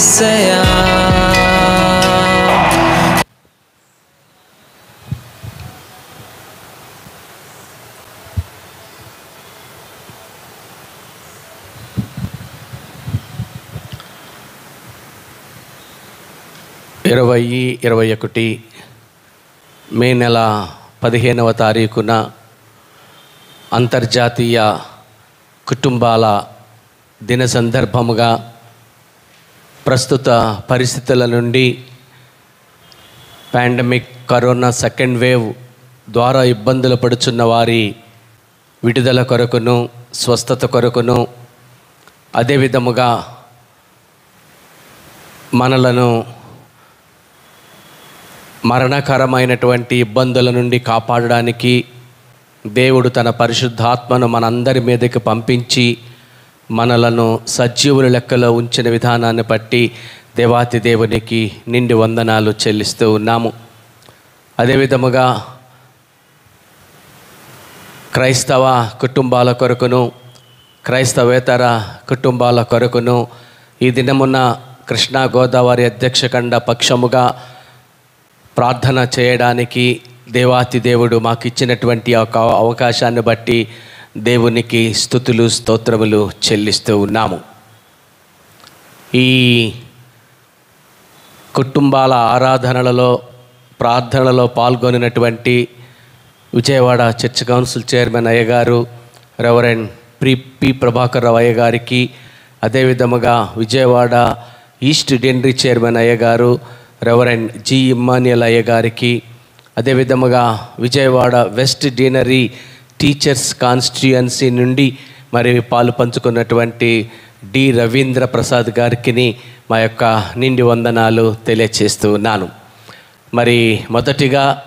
ఏసయా ఇరవై ఇరవై ఒకటి మే నెల పదిహేనవ తారీఖున అంతర్జాతీయ కుటుంబాల దిన సందర్భముగా ప్రస్తుత పరిస్థితుల నుండి పాండమిక్ కరోనా సెకండ్ వేవ్ ద్వారా ఇబ్బందులు పడుచున్న వారి విడుదల కొరకును స్వస్థత కొరకును అదేవిధముగా మనలను మరణకరమైనటువంటి ఇబ్బందుల నుండి కాపాడడానికి దేవుడు తన పరిశుద్ధాత్మను మనందరి మీదకి పంపించి మనలను సజీవుల లెక్కలో ఉంచిన విధానాన్ని బట్టి దేవాతి దేవునికి నిండి వందనాలు చెల్లిస్తూ ఉన్నాము. అదేవిధముగా క్రైస్తవ కుటుంబాల కొరకును క్రైస్తవేతర కుటుంబాల కొరకును ఈ దినమున కృష్ణా గోదావరి అధ్యక్షకండ పక్షముగా ప్రార్థన చేయడానికి దేవాతి దేవుడు మాకు ఇచ్చినటువంటి ఒక అవకాశాన్ని బట్టి దేవునికి స్థుతులు స్తోత్రములు చెల్లిస్తూ ఉన్నాము. ఈ కుటుంబాల ఆరాధనలలో ప్రార్థనలలో పాల్గొనినటువంటి విజయవాడ చర్చ్ కౌన్సిల్ చైర్మన్ అయ్యగారు రెవరెండ్ ప్రి పి ప్రభాకర్ రావు అయ్య గారికి అదేవిధముగా విజయవాడ ఈస్ట్ డెండ్రీ చైర్మన్ అయ్యగారు రెవరెండ్ జి ఇమ్మానియల్ అయ్య గారికి అదేవిధముగా Vijayawada west deanery teachers constituency నుండి మరి పాలు పంచుకున్నటువంటి డి రవీంద్ర ప్రసాద్ గారికి మా యొక్క నిండి వందనాలు తెలియచేస్తూ ఉన్నాను. మరి మొదటిగా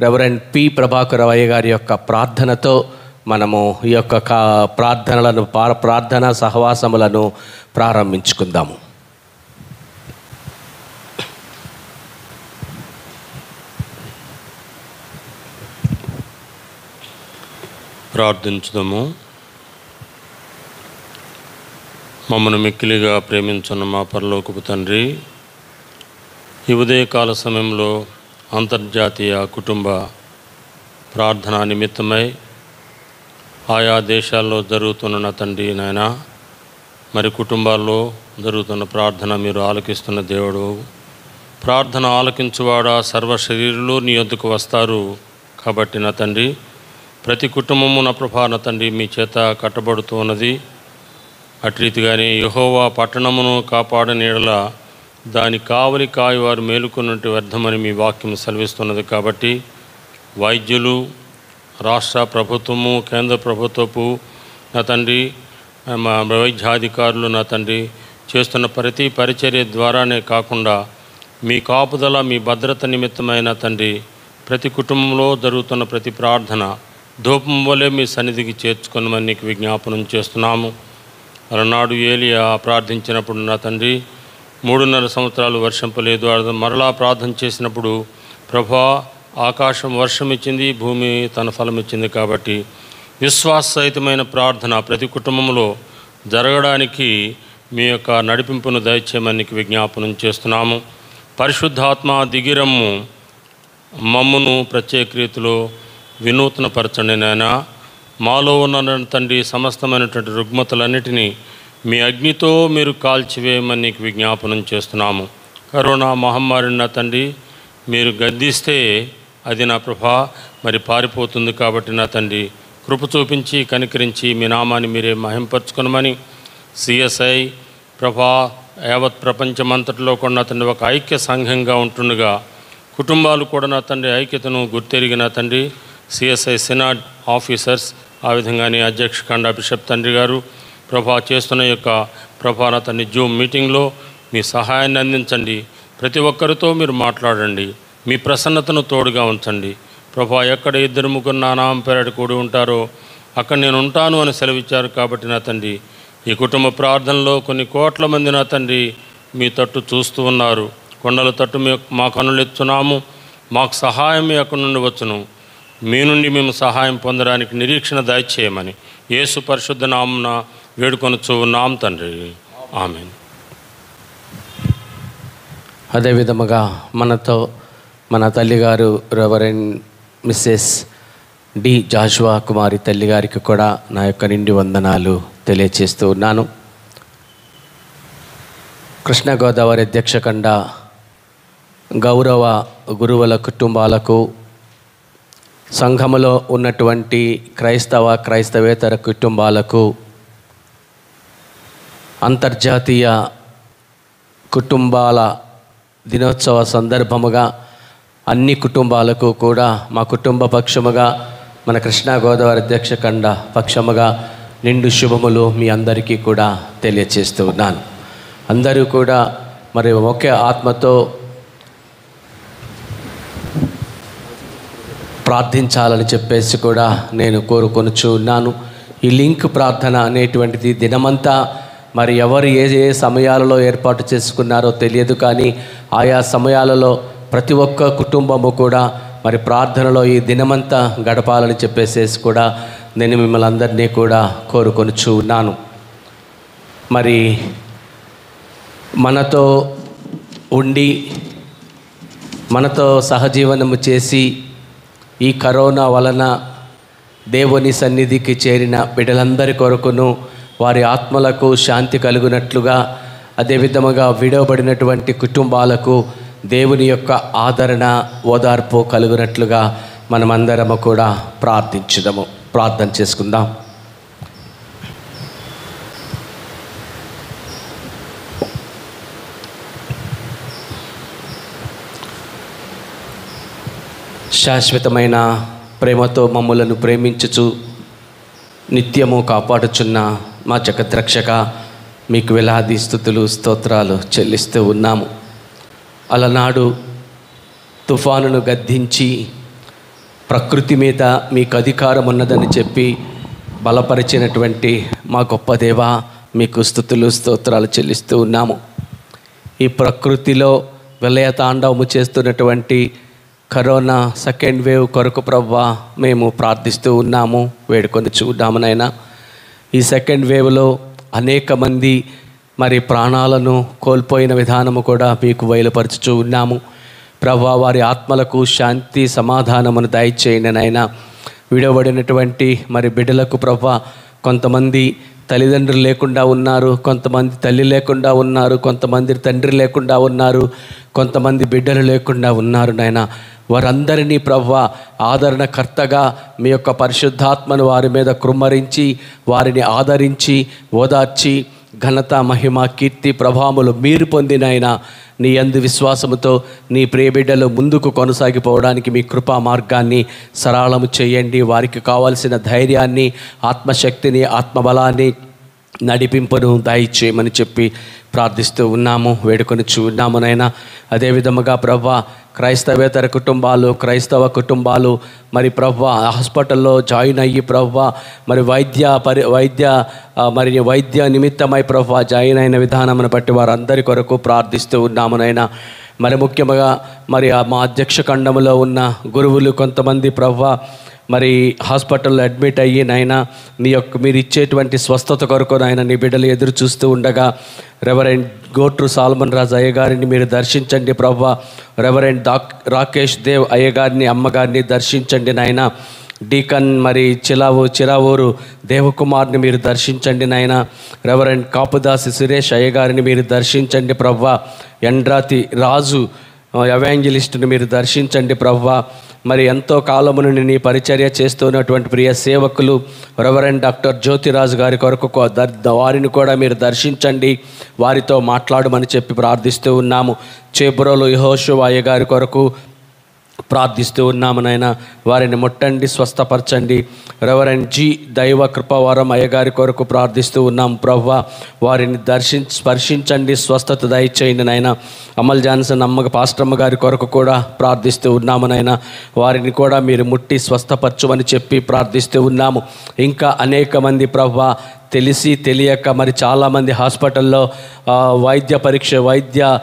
రెవరెండ్ పి ప్రభాకర్ అయ్య గారి యొక్క ప్రార్థనతో మనము ఈ యొక్క కా- ప్రార్థనలను పా- ప్రార్థనా సహవాసములను ప్రారంభించుకుందాము. ప్రార్థించుదాము. మమ్మను మిక్కిలిగా ప్రేమించున్న మా పరలోకపు తండ్రి ఈ ఉదయకాల సమయంలో అంతర్జాతీయ కుటుంబ ప్రార్థన నిమిత్తమై ఆయా దేశాల్లో జరుగుతున్న తండ్రి నాయన మరి కుటుంబాల్లో జరుగుతున్న ప్రార్థన మీరు ఆలకిస్తున్న దేవుడు. ప్రార్థన ఆలకించువాడా సర్వ శరీరులు నీ యొద్దకు వస్తారు కాబట్టి నా తండ్రి ప్రతి కుటుంబము నా ప్రభా తండ్రి మీ చేత కట్టబడుతూ ఉన్నది. రీతిగానే యహోవా పట్టణమును కాపాడనీడల దాని కావలి కాయవారు మేలుకున్నట్టు వ్యర్థమని మీ వాక్యం సెలవిస్తున్నది కాబట్టి వైద్యులు రాష్ట్ర ప్రభుత్వము కేంద్ర ప్రభుత్వపు నా తండ్రి మా వైద్యాధికారులు నా తండ్రి చేస్తున్న ప్రతి పరిచర్య ద్వారానే కాకుండా మీ కాపుదల మీ భద్రత నిమిత్తమైన తండ్రి ప్రతి కుటుంబంలో జరుగుతున్న ప్రతి ప్రార్థన ధూపం వలె మీ సన్నిధికి చేర్చుకునమని నీకు విజ్ఞాపనం చేస్తున్నాము. అలనాడు ఏలియా ప్రార్థించినప్పుడు నా తండ్రి మూడున్నర సంవత్సరాలు వర్షంపలేదు అర్థం మరలా ప్రార్థన చేసినప్పుడు ప్రభా ఆకాశం వర్షం ఇచ్చింది భూమి తన ఫలం ఇచ్చింది కాబట్టి విశ్వాససహితమైన ప్రార్థన ప్రతి కుటుంబంలో జరగడానికి మీ యొక్క నడిపింపును దయచేయమని విజ్ఞాపనం చేస్తున్నాము. పరిశుద్ధాత్మ దిగిరమ్ము మమ్మును ప్రత్యేక రీతిలో వినూతనపరచండి నాయన. మాలో ఉన్న తండ్రి సమస్తమైనటువంటి రుగ్మతలన్నిటినీ మీ అగ్నితో మీరు కాల్చివేయమని నీకు విజ్ఞాపనం చేస్తున్నాము. కరోనా మహమ్మారి నా తండ్రి మీరు గద్దిస్తే అది నా ప్రభా మరి పారిపోతుంది కాబట్టి నా తండ్రి కృప చూపించి కనికరించి మీ నామాన్ని మీరే మహింపరచుకునమని సిఎస్ఐ ప్రభా యావత్ ప్రపంచమంతటిలో కూడా నా తండ్రి ఒక ఐక్య సంఘంగా ఉంటుండగా కుటుంబాలు కూడా నా తండ్రి ఐక్యతను గుర్తెరిగిన తండ్రి సిఎస్ఐ సినాడ్ ఆఫీసర్స్ ఆ విధంగానే అధ్యక్ష ఖండ బిషప్ తండ్రి గారు ప్రభా చేస్తున్న యొక్క ప్రభా జూమ్ మీటింగ్లో మీ సహాయాన్ని అందించండి. ప్రతి ఒక్కరితో మీరు మాట్లాడండి. మీ ప్రసన్నతను తోడుగా ఉంచండి. ప్రభా ఎక్కడ ఇద్దరు ముగ్గురు నానాం పేరట కూడి ఉంటారో అక్కడ నేను ఉంటాను అని సెలవిచ్చారు కాబట్టి నా తండ్రి ఈ కుటుంబ ప్రార్థనలో కొన్ని కోట్ల మంది నా తండ్రి మీ తట్టు చూస్తూ ఉన్నారు. కొండల తట్టు మీ మా కనులు ఎత్తున్నాము మాకు సహాయం అక్కడి నుండి వచ్చును. మీ నుండి మేము సహాయం పొందడానికి నిరీక్షణ దయచేయమని యేసు పరిశుద్ధ నామున వేడుకొనొచ్చు నామ తండ్రి. ఆమె అదేవిధముగా మనతో మన తల్లిగారు reverend Mrs D Joshua Kumari తల్లిగారికి కూడా నా యొక్క నిండి వందనాలు తెలియచేస్తూ ఉన్నాను. కృష్ణగోదావరి అధ్యక్షకండ గౌరవ గురువుల కుటుంబాలకు సంఘములో ఉన్నటువంటి క్రైస్తవ క్రైస్తవేతర కుటుంబాలకు అంతర్జాతీయ కుటుంబాల దినోత్సవ సందర్భముగా అన్ని కుటుంబాలకు కూడా మా కుటుంబ పక్షముగా మన కృష్ణా గోదావరి అధ్యక్ష కండ పక్షముగా నిండు శుభములు మీ అందరికీ కూడా తెలియచేస్తూ ఉన్నాను. అందరూ కూడా మరి ఒకే ఆత్మతో ప్రార్థించాలని చెప్పేసి కూడా నేను కోరుకొనుచు ఉన్నాను ఈ లింక్ ప్రార్థన అనేటువంటిది దినమంతా మరి ఎవరు ఏ ఏ సమయాలలో ఏర్పాటు చేసుకున్నారో తెలియదు కానీ ఆయా సమయాలలో ప్రతి ఒక్క కుటుంబము కూడా మరి ప్రార్థనలో ఈ దినమంతా గడపాలని చెప్పేసేసి కూడా నేను మిమ్మల్ని అందరినీ కూడా కోరుకొని చూన్నాను మరి మనతో ఉండి మనతో సహజీవనము చేసి ఈ కరోనా వలన దేవుని సన్నిధికి చేరిన బిడ్డలందరి కొరకును వారి ఆత్మలకు శాంతి కలుగునట్లుగా అదేవిధముగా విడవబడినటువంటి కుటుంబాలకు దేవుని యొక్క ఆదరణ ఓదార్పు కలుగునట్లుగా మనమందరము కూడా ప్రార్థించుదాము. ప్రార్థన చేసుకుందాం. శాశ్వతమైన ప్రేమతో మమ్మలను ప్రేమించుచు నిత్యము కాపాడుచున్న మా జగద్రక్షక మీకు వేలాది స్థుతులు స్తోత్రాలు చెల్లిస్తూ ఉన్నాము. అలనాడు తుఫానును గద్దించి ప్రకృతి మీద మీకు అధికారం ఉన్నదని చెప్పి బలపరిచినటువంటి మా గొప్ప దేవ మీకు స్థుతులు స్తోత్రాలు చెల్లిస్తూ ఉన్నాము. ఈ ప్రకృతిలో విలయ తాండవము చేస్తున్నటువంటి కరోనా సెకండ్ వేవ్ కొరకు ప్రవ్వా మేము ప్రార్థిస్తూ ఉన్నాము వేడుకొని చూద్దాము నాయనా. ఈ సెకండ్ వేవ్లో అనేక మంది మరి ప్రాణాలను కోల్పోయిన విధానము కూడా మీకు బయలుపరచుచూ ఉన్నాము. ప్రభా వారి ఆత్మలకు శాంతి సమాధానమును దయచేయండి నాయనా. విడవబడినటువంటి మరి బిడ్డలకు ప్రభా కొంతమంది తల్లిదండ్రులు లేకుండా ఉన్నారు కొంతమంది తల్లి లేకుండా ఉన్నారు కొంతమంది తండ్రి లేకుండా ఉన్నారు కొంతమంది బిడ్డలు లేకుండా ఉన్నారు నాయన. వారందరినీ ప్రవ్వ ఆదరణకర్తగా మీ యొక్క పరిశుద్ధాత్మను వారి మీద కృమ్మరించి వారిని ఆదరించి ఓదార్చి ఘనత మహిమ కీర్తి ప్రభావములు మీరు పొందినైనా నీ అందు విశ్వాసముతో నీ ప్రియబిడ్డలు ముందుకు కొనసాగిపోవడానికి మీ కృపా మార్గాన్ని సరళము చేయండి. వారికి కావాల్సిన ధైర్యాన్ని ఆత్మశక్తిని ఆత్మబలాన్ని నడిపింపును దయచేయమని చెప్పి ప్రార్థిస్తూ ఉన్నాము వేడుకొని ఉన్నాము నైనా అదేవిధముగా ప్రభా క్రైస్తవేతర కుటుంబాలు క్రైస్తవ కుటుంబాలు మరి ప్రభా హాస్పిటల్లో జాయిన్ అయ్యి ప్రవ్వ మరి వైద్య పరి వైద్య మరి వైద్య నిమిత్తమై ప్రభా జాయిన్ అయిన విధానమును బట్టి వారందరి కొరకు ప్రార్థిస్తూ ఉన్నామునైనా మరి ముఖ్యంగా మరి ఆ మా అధ్యక్ష ఖండంలో ఉన్న గురువులు కొంతమంది ప్రవ్వ మరి హాస్పిటల్లో అడ్మిట్ అయ్యి నాయన నీ యొక్క మీరు ఇచ్చేటువంటి స్వస్థత కొరకు నాయన నీ బిడ్డలు ఎదురు చూస్తూ ఉండగా రెవరెండ్ గోట్రు సాల్మన్ రాజ్ అయ్యగారిని మీరు దర్శించండి ప్రవ్వ. రెవరెండ్ డాక్ రాకేష్ దేవ్ అయ్యగారిని అమ్మగారిని దర్శించండి నాయన. డీకన్ మరి చిలావు చిరావూరు దేవకుమార్ని మీరు దర్శించండి నాయన. రెవరెండ్ కాపుదాసి సురేష్ అయ్యగారిని మీరు దర్శించండి ప్రవ్వా. ఎండ్రాతి రాజు ఎవాంజలిస్టుని మీరు దర్శించండి ప్రవ్వా. మరి ఎంతో కాలము నుండి నీ పరిచర్య చేస్తున్నటువంటి ప్రియ సేవకులు రెవరెండ్ డాక్టర్ జ్యోతిరాజు గారి కొరకు వారిని కూడా మీరు దర్శించండి. వారితో మాట్లాడమని చెప్పి ప్రార్థిస్తూ ఉన్నాము. చేపురోలు యహోషు అయ్య గారి కొరకు ప్రార్థిస్తూ ఉన్నాము నాయన. వారిని ముట్టండి స్వస్థపరచండి. రెవరెండ్ జి దైవ కృపవరం అయ్యగారి కొరకు ప్రార్థిస్తూ ఉన్నాం ప్రవ్వ. వారిని దర్శించ స్పర్శించండి స్వస్థత దయచేయండి నాయన. అమల్ జాన్సన్ అమ్మ పాస్టమ్మ గారి కొరకు కూడా ప్రార్థిస్తూ ఉన్నాము నాయన. వారిని కూడా మీరు ముట్టి స్వస్థపరచమని చెప్పి ప్రార్థిస్తూ ఉన్నాము. ఇంకా అనేక మంది ప్రవ్వ తెలిసి తెలియక మరి చాలామంది హాస్పిటల్లో వైద్య పరీక్ష వైద్య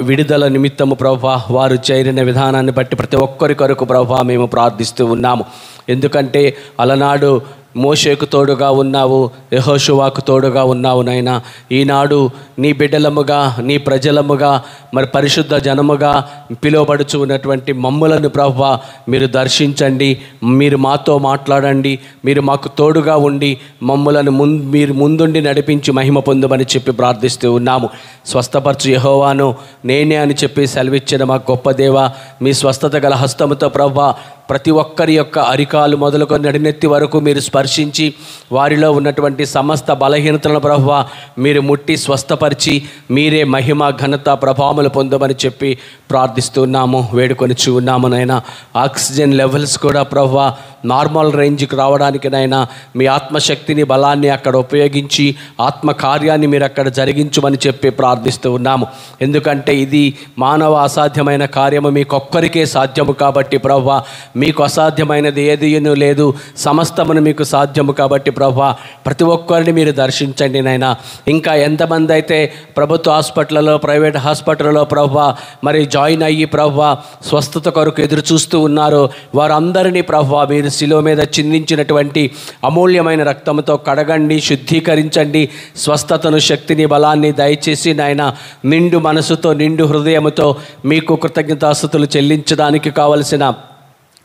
విడుదల నిమిత్తము ప్రభా వారు చేరిన విధానాన్ని బట్టి ప్రతి ఒక్కరి కొరకు ప్రభా మేము ప్రార్థిస్తూ ఉన్నాము. ఎందుకంటే అలనాడు మోషేకు తోడుగా ఉన్నావు యహోషువాకు తోడుగా ఉన్నావు నాయన. ఈనాడు నీ బిడ్డలముగా నీ ప్రజలముగా మరి పరిశుద్ధ జనముగా పిలువబడుచు ఉన్నటువంటి మమ్ములను ప్రభా మీరు దర్శించండి మీరు మాతో మాట్లాడండి మీరు మాకు తోడుగా ఉండి మమ్ములను ముం మీరు ముందుండి నడిపించి మహిమ పొందమని చెప్పి ప్రార్థిస్తూ ఉన్నాము. స్వస్థపరచు యహోవాను నేనే అని చెప్పి సెలవిచ్చిన మా గొప్ప దేవ మీ స్వస్థత గల హస్తముతో ప్రభా ప్రతి ఒక్కరి యొక్క అరికాలు మొదలుకొని నడినెత్తి వరకు మీరు స్పర్శించి వారిలో ఉన్నటువంటి సమస్త బలహీనతలను ప్రభువ మీరు ముట్టి స్వస్థపరిచి మీరే మహిమ ఘనత ప్రభావములు పొందమని చెప్పి ప్రార్థిస్తున్నాము వేడుకొని ఉన్నాము నైనా ఆక్సిజన్ లెవెల్స్ కూడా ప్రభువ నార్మల్ రేంజ్కి రావడానికి నైనా మీ ఆత్మశక్తిని బలాన్ని అక్కడ ఉపయోగించి ఆత్మ కార్యాన్ని మీరు అక్కడ జరిగించమని చెప్పి ప్రార్థిస్తూ ఉన్నాము. ఎందుకంటే ఇది మానవ అసాధ్యమైన కార్యము మీకొక్కరికే సాధ్యము కాబట్టి ప్రభు మీకు అసాధ్యమైనది ఏది లేదు సమస్తమును మీకు సాధ్యము కాబట్టి ప్రభు ప్రతి ఒక్కరిని మీరు దర్శించండి నైనా ఇంకా ఎంతమంది అయితే ప్రభుత్వ హాస్పిటల్లో ప్రైవేట్ హాస్పిటల్లో ప్రభు మరి జాయిన్ అయ్యి ప్రభు స్వస్థత కొరకు ఎదురు చూస్తూ ఉన్నారో వారందరినీ ప్రభు మీరు శిలో మీద చిందించినటువంటి అమూల్యమైన రక్తంతో కడగండి శుద్ధీకరించండి. స్వస్థతను శక్తిని బలాన్ని దయచేసి నాయన నిండు మనసుతో నిండు హృదయముతో మీకు కృతజ్ఞతాస్థుతులు చెల్లించడానికి కావలసిన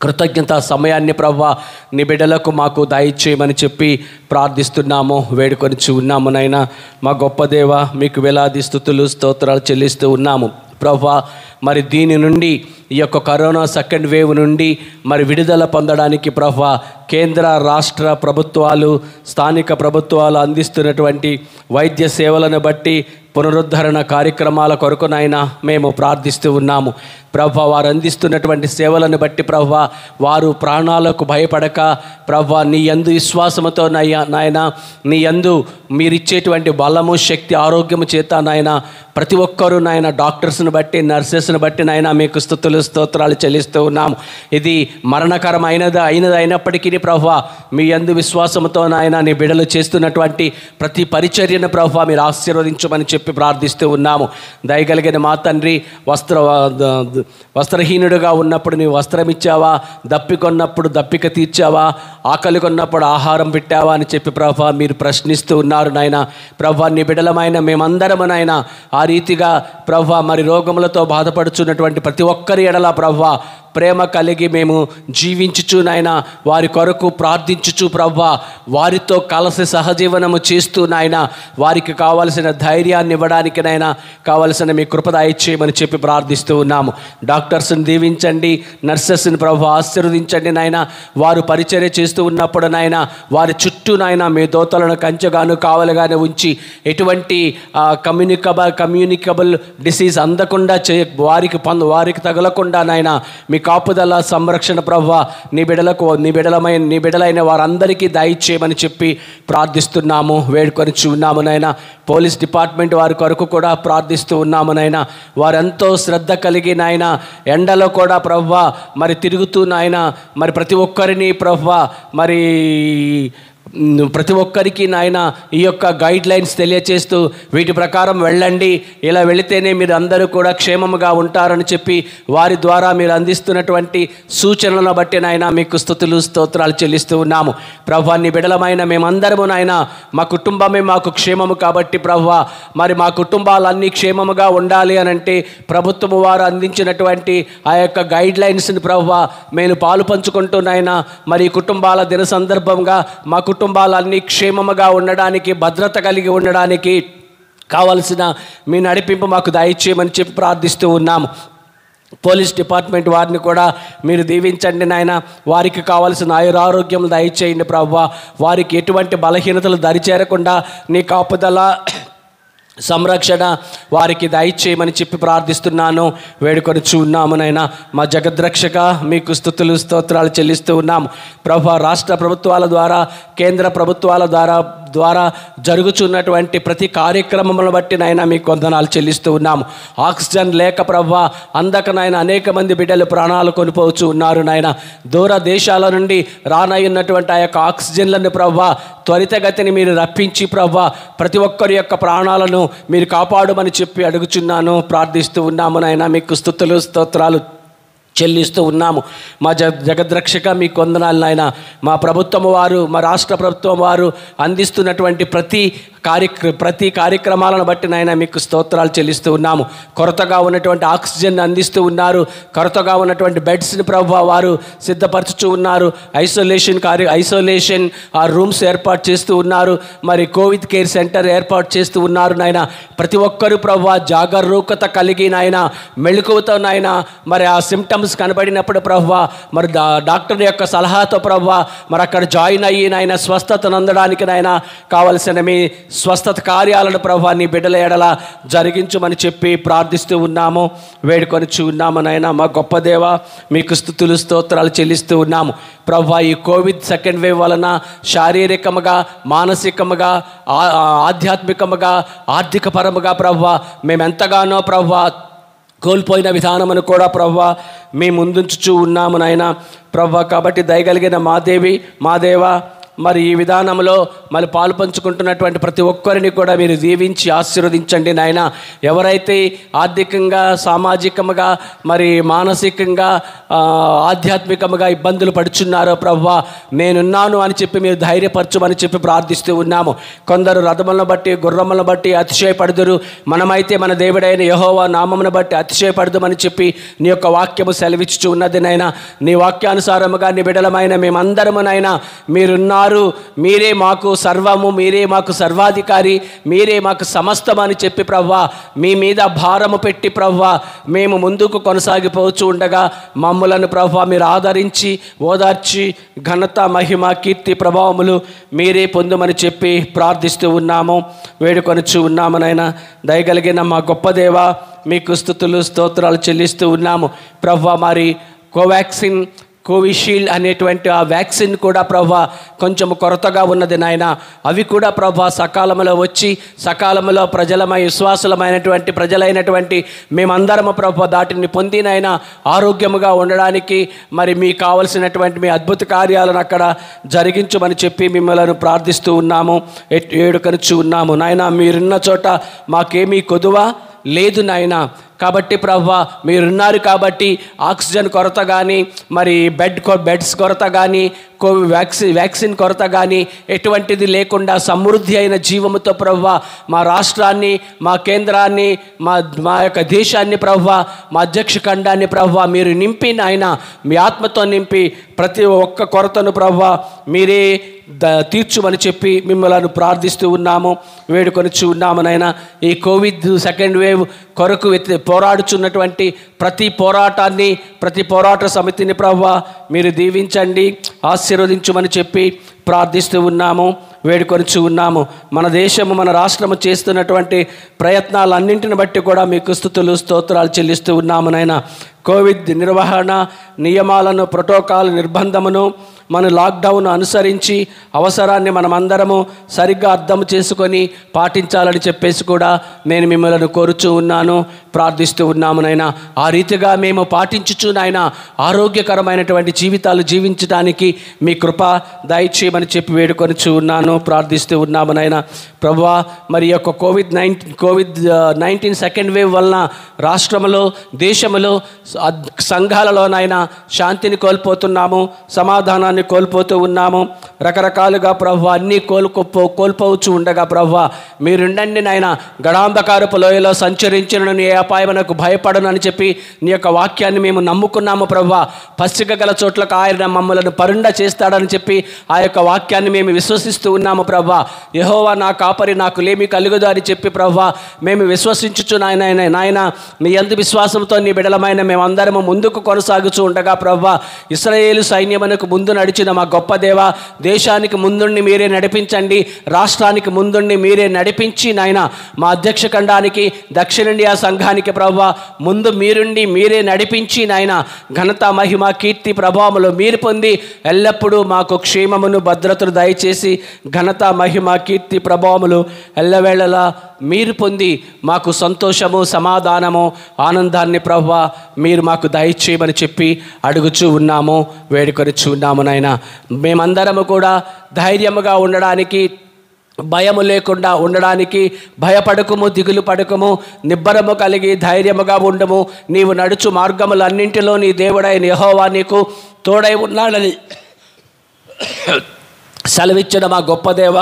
కృతజ్ఞత సమయాన్ని ప్రవ్వ నీ బిడ్డలకు మాకు దయచేయమని చెప్పి ప్రార్థిస్తున్నాము వేడుకొని ఉన్నాము నాయన. మా గొప్ప దేవ మీకు వేలాది స్థుతులు స్తోత్రాలు చెల్లిస్తూ ఉన్నాము. ప్రవ్వా మరి దీని నుండి ఈ యొక్క కరోనా సెకండ్ వేవ్ నుండి మరి విడుదల పొందడానికి ప్రభా కేంద్ర రాష్ట్ర ప్రభుత్వాలు స్థానిక ప్రభుత్వాలు అందిస్తున్నటువంటి వైద్య సేవలను బట్టి పునరుద్ధరణ కార్యక్రమాల కొరకునైనా మేము ప్రార్థిస్తూ ఉన్నాము. ప్రభ వారు అందిస్తున్నటువంటి సేవలను బట్టి ప్రభ వారు ప్రాణాలకు భయపడక ప్రభ నీ యందు విశ్వాసముతో నయ్యా నాయన నీ యందు మీరిచ్చేటువంటి బలము శక్తి ఆరోగ్యము చేత నాయన ప్రతి ఒక్కరూ నాయన డాక్టర్స్ని బట్టి నర్సెస్ని బట్టి నాయన మీకు స్థుతులు స్తోత్రాలు చెల్లిస్తూ ఉన్నాము. ఇది మరణకరమైనది అయినది అయినప్పటికీ ప్రభా మీ అందు విశ్వాసంతో నాయన నీ బిడలు చేస్తున్నటువంటి ప్రతి పరిచర్యను ప్రభా మీరు ఆశీర్వదించమని చెప్పి ప్రార్థిస్తూ ఉన్నాము. దయగలిగిన మా తండ్రి వస్త్ర వస్త్రహీనుడుగా ఉన్నప్పుడు నీ వస్త్రం ఇచ్చావా దప్పికొన్నప్పుడు దప్పిక తీర్చావా? ఆకలి కొన్నప్పుడు ఆహారం పెట్టావా అని చెప్పి ప్రభా మీరు ప్రశ్నిస్తూ ఉన్నారు నాయన. ప్రభా నీ బిడలమైన మేమందరము నాయన ఆ రీతిగా ప్రభా మరి రోగములతో బాధపడుచున్నటువంటి ప్రతి ఒక్కరి ఎడల ప్రభా ప్రేమ కలిగి మేము జీవించుచు నాయన వారి కొరకు ప్రార్థించుచు ప్రవ్వ. వారితో కలిసి సహజీవనము చేస్తూ నాయన వారికి కావలసిన ధైర్యాన్ని ఇవ్వడానికి నాయన కావలసిన మీ కృపద ఇచ్చేయమని చెప్పి ప్రార్థిస్తూ ఉన్నాము. డాక్టర్స్ని దీవించండి నర్సెస్ని ప్రభు ఆశీర్వదించండి నాయన. వారు పరిచర్య చేస్తూ ఉన్నప్పుడు నాయన వారి చుట్టూ నాయన మీ దోతలను కంచెగాను కావలగానే ఉంచి ఎటువంటి కమ్యూనికబల్ కమ్యూనికబుల్ డిసీజ్ అందకుండా చే వారికి పొంద వారికి తగలకుండా నాయన మీ కాపుదల సంరక్షణ ప్రవ్వ నీ బిడలకు నీ బిడలమైన నీ బిడలైన వారందరికీ దయచేయమని చెప్పి ప్రార్థిస్తున్నాము వేడుకొని ఉన్నాము నాయన. పోలీస్ డిపార్ట్మెంట్ వారి కొరకు కూడా ప్రార్థిస్తూ ఉన్నాము నాయన. వారెంతో శ్రద్ధ కలిగి నాయన ఎండలో కూడా ప్రవ్వ మరి తిరుగుతూ నాయన మరి ప్రతి ఒక్కరిని ప్రవ్వ మరి ప్రతి ఒక్కరికి నాయన ఈ యొక్క గైడ్ లైన్స్ తెలియచేస్తూ వీటి ప్రకారం వెళ్ళండి. ఇలా వెళితేనే మీరు అందరూ కూడా క్షేమముగా ఉంటారని చెప్పి వారి ద్వారా మీరు అందిస్తున్నటువంటి సూచనలను బట్టి నాయన మీకు స్థుతులు స్తోత్రాలు చెల్లిస్తూ ఉన్నాము. ప్రభాన్ని బిడలమైన మేమందరము నాయన మా కుటుంబమే మాకు క్షేమము కాబట్టి ప్రభా మరి మా కుటుంబాలన్నీ క్షేమముగా ఉండాలి అని అంటే ప్రభుత్వము వారు అందించినటువంటి ఆ యొక్క గైడ్ లైన్స్ని ప్రభా మేము పాలు పంచుకుంటూ నాయన మరి కుటుంబాల దిన సందర్భంగా మా కుటుంబాలన్నీ క్షేమముగా ఉండడానికి భద్రత కలిగి ఉండడానికి కావలసిన మీ నడిపింపు మాకు దయచేయమని చెప్పి ప్రార్థిస్తూ ఉన్నాము. పోలీస్ డిపార్ట్మెంట్ వారిని కూడా మీరు దీవించండి నాయన. వారికి కావలసిన ఆయురారోగ్యం దయచేయండి ప్రభు. వారికి ఎటువంటి బలహీనతలు దరిచేరకుండా నీ కాపుదల సంరక్షణ వారికి దయచేయమని చెప్పి ప్రార్థిస్తున్నాను. వేడుకొని ఉన్నాము నైనా మా జగద్రక్షక మీకు స్థుతులు స్తోత్రాలు చెల్లిస్తూ ఉన్నాము ప్రభా రాష్ట్ర ప్రభుత్వాల ద్వారా కేంద్ర ప్రభుత్వాల ద్వారా ద్వారా జరుగుచున్నటువంటి ప్రతి కార్యక్రమములను బట్టి నాయన మీకు వందనాలు చెల్లిస్తూ ఉన్నాము. ఆక్సిజన్ లేక ప్రభ అందక నాయన అనేక మంది బిడ్డలు ప్రాణాలు కొనిపోవచ్చు ఉన్నారు నాయన. దూర దేశాల నుండి రానయ్యున్నటువంటి ఆ యొక్క ఆక్సిజన్లను ప్రభా త్వరితగతిని మీరు రప్పించి ప్రభ ప్రతి ఒక్కరి యొక్క ప్రాణాలను మీరు కాపాడమని చెప్పి అడుగుచున్నాను ప్రార్థిస్తూ ఉన్నాము నాయన. మీకు స్థుతులు స్తోత్రాలు చెల్లిస్తూ ఉన్నాము. మా జ జగద్రక్షక మీ కొందనాలు నాయన. మా ప్రభుత్వం వారు మా రాష్ట్ర ప్రభుత్వం వారు అందిస్తున్నటువంటి ప్రతి కార్యక్ర ప్రతి కార్యక్రమాలను బట్టి నాయన మీకు స్తోత్రాలు చెల్లిస్తూ ఉన్నాము. కొరతగా ఉన్నటువంటి ఆక్సిజన్ అందిస్తూ ఉన్నారు. కొరతగా ఉన్నటువంటి బెడ్స్ని ప్రభు వారు సిద్ధపరచుచూ ఉన్నారు. ఐసోలేషన్ కార్య ఐసోలేషన్ ఆ రూమ్స్ ఏర్పాటు చేస్తూ ఉన్నారు. మరి కోవిడ్ కేర్ సెంటర్ ఏర్పాటు చేస్తూ ఉన్నారు నాయన. ప్రతి ఒక్కరు ప్రభు జాగరూకత కలిగి నాయన మెళుకువతో నాయన మరి ఆ సిమ్టమ్స్ కనబడినప్పుడు ప్రభు మరి డాక్టర్ యొక్క సలహాతో ప్రభు మరి అక్కడ జాయిన్ అయ్యి నాయన స్వస్థతను అందడానికి నాయన కావలసిన మీ స్వస్థత కార్యాలను ప్రభు నీ బిడ్డల ఎడల జరిగించమని చెప్పి ప్రార్థిస్తూ ఉన్నాము. వేడుకొని ఉన్నాము నాయన మా గొప్ప దేవ మీకు స్థుతులు స్తోత్రాలు చెల్లిస్తూ ఉన్నాము. ప్రభా ఈ కోవిడ్ సెకండ్ వేవ్ వలన శారీరకముగా మానసికముగా ఆధ్యాత్మికముగా ఆర్థిక పరముగా ప్రభా మేము ఎంతగానో కోల్పోయిన విధానమును కూడా ప్రవ్వ మీ ముందుంచుచూ ఉన్నాము నాయన. ప్రవ్వ కాబట్టి దయగలిగిన మాదేవి మాదేవ మరి ఈ విధానంలో మరి పాలు పంచుకుంటున్నటువంటి ప్రతి ఒక్కరిని కూడా మీరు దీవించి ఆశీర్వదించండి నాయన. ఎవరైతే ఆర్థికంగా సామాజికంగా మరి మానసికంగా ఆధ్యాత్మికంగా ఇబ్బందులు పడుచున్నారో ప్రవ్వా నేనున్నాను అని చెప్పి మీరు ధైర్యపరచమని చెప్పి ప్రార్థిస్తూ ఉన్నాము. కొందరు రథములను బట్టి గుర్రములను బట్టి అతిశయపడుదురు. మనమైతే మన దేవుడైన యహోవా నామమును బట్టి అతిశయపడదుమని చెప్పి నీ యొక్క వాక్యము సెలవిచ్చుచు ఉన్నది నైనా నీ వాక్యానుసారముగా నీ బిడలమైన మేమందరమునైనా మీరున్నారు మీరే మాకు సర్వము మీరే మాకు సర్వాధికారి మీరే మాకు సమస్తం అని చెప్పి ప్రవ్వా మీ మీద భారము పెట్టి ప్రవ్వా మేము ముందుకు కొనసాగిపోవచ్చు ఉండగా మమ్ములను ప్రవ్వా మీరు ఆదరించి ఓదార్చి ఘనత మహిమ కీర్తి ప్రభావములు మీరే పొందుమని చెప్పి ప్రార్థిస్తూ ఉన్నాము. వేడుకొనుచు ఉన్నాము నాయన. దయగలిగిన మా గొప్ప దేవ మీకు స్థుతులు స్తోత్రాలు చెల్లిస్తూ ఉన్నాము. ప్రవ్వా మరి కోవాక్సిన్ కోవిషీల్డ్ అనేటువంటి ఆ వ్యాక్సిన్ కూడా ప్రభా కొంచెం కొరతగా ఉన్నది నాయన. అవి కూడా ప్రభా సకాలంలో వచ్చి సకాలంలో ప్రజలమై విశ్వాసులమైనటువంటి ప్రజలైనటువంటి మేమందరము ప్రభా దాటిని పొందినైనా ఆరోగ్యముగా ఉండడానికి మరి మీకు కావలసినటువంటి మీ అద్భుత కార్యాలను అక్కడ జరిగించమని చెప్పి మిమ్మల్ని ప్రార్థిస్తూ ఉన్నాము ఎట్- ఏడుకనుచు ఉన్నాము. నాయన మీరున్న చోట మాకేమీ కొదువా? లేదు నాయన. కాబట్టి ప్రవ్వా మీరున్నారు కాబట్టి ఆక్సిజన్ కొరత కానీ మరి బెడ్ బెడ్స్ కొరత కానీ కోవి వ్యాక్సిన్ వ్యాక్సిన్ కొరత కానీ ఎటువంటిది లేకుండా సమృద్ధి అయిన జీవముతో ప్రభ మా రాష్ట్రాన్ని మా కేంద్రాన్ని మా మా యొక్క దేశాన్ని ప్రభ మా అధ్యక్ష ఖండాన్ని ప్రభ మీరు నింపి నాయన. మీ ఆత్మతో నింపి ప్రతి ఒక్క కొరతను ప్రభ మీరే తీర్చుమని చెప్పి మిమ్మల్ని ప్రార్థిస్తూ ఉన్నాము. వేడుకొని ఉన్నాము నాయన ఈ కోవిడ్ సెకండ్ వేవ్ కొరకు పోరాడుచున్నటువంటి ప్రతి పోరాటాన్ని ప్రతి పోరాట సమితిని ప్రభావ మీరు దీవించండి ఆశీర్వదించుమని చెప్పి ప్రార్థిస్తూ ఉన్నాము వేడుకొనిచూ ఉన్నాము. మన దేశము మన రాష్ట్రము చేస్తున్నటువంటి ప్రయత్నాలన్నింటిని బట్టి కూడా మీకు స్థుతులు స్తోత్రాలు చెల్లిస్తూ ఉన్నాము నాయన కోవిడ్ నిర్వహణ నియమాలను ప్రోటోకాల్ నిర్బంధమును మన లాక్డౌన్ అనుసరించి అవసరాన్ని మనమందరము సరిగ్గా అర్థం చేసుకొని పాటించాలని చెప్పేసి కూడా నేను మిమ్మల్ని కోరుచూ ఉన్నాను ప్రార్థిస్తూ ఉన్నాము నాయన. ఆ రీతిగా మేము పాటించుచు నాయన ఆరోగ్యకరమైనటువంటి జీవితాలు జీవించడానికి మీ కృప దయచేయమని చెప్పి వేడుకొనిచూ ఉన్నాను ప్రార్థిస్తూ ఉన్నాము నాయన. ప్రభువా మరి యొక్క COVID nineteen COVID nineteen second wave వలన రాష్ట్రంలో దేశంలో సంఘాలలోనైనా శాంతిని కోల్పోతున్నాము సమాధానాన్ని కోల్పోతూ ఉన్నాము. రకరకాలుగా ప్రభు అన్నీ కోలుకుపో కోల్పోవచ్చు ఉండగా ప్రభు మీరుండండి నాయన గడాంధకారపు లోయలో సంచరించిన నీ అపాయమునకు భయపడను అని చెప్పి నీ యొక్క వాక్యాన్ని మేము నమ్ముకున్నాము ప్రభు పసిక గల చోట్లకు ఆయన మమ్మలను పరుండ చేస్తాడని చెప్పి ఆ యొక్క వాక్యాన్ని మేము విశ్వసిస్తూ ఉన్నాము ప్రభా యహోవా నా కాపరి నాకు లేమి కలుగుదు అని చెప్పి ప్రభు మేము విశ్వసించుచు నాయన నాయన- మీ ఎంత విశ్వాసంతో నీ బిడలమైన మేమందరము ముందుకు కొనసాగుచూ ఉండగా ప్రభు ఇస్రాయేలు సైన్యమునకు ముందు నడిచిన మా గొప్ప దేవ దేశానికి ముందుండి మీరే నడిపించండి రాష్ట్రానికి ముందుండి మీరే నడిపించి నాయన మా అధ్యక్ష ఖండానికి దక్షిణ ఇండియా సంఘానికి ప్రభా ముందు మీరుండి మీరే నడిపించి నాయన ఘనత మహిమ కీర్తి ప్రభావములు మీరు పొంది ఎల్లప్పుడూ మాకు క్షేమమును భద్రతను దయచేసి ఘనత మహిమ కీర్తి ప్రభావములు ఎల్లవేళలా మీరు పొంది మాకు సంతోషము సమాధానము ఆనందాన్ని ప్రభా మీరు మాకు దయచేయమని చెప్పి అడుగుచూ ఉన్నాము వేడుకొనిచూ ఉన్నాము నాయన. మేమందరము కూడా ధైర్యముగా ఉండడానికి భయము లేకుండా ఉండడానికి భయపడకము దిగులు పడకము నిబ్బరము కలిగి ధైర్యముగా ఉండము. నీవు నడుచు మార్గములన్నింటిలో నీ దేవుడైన యహోవా నీకు తోడై ఉన్నాడని. సెలవిచ్చిన మా గొప్ప దేవ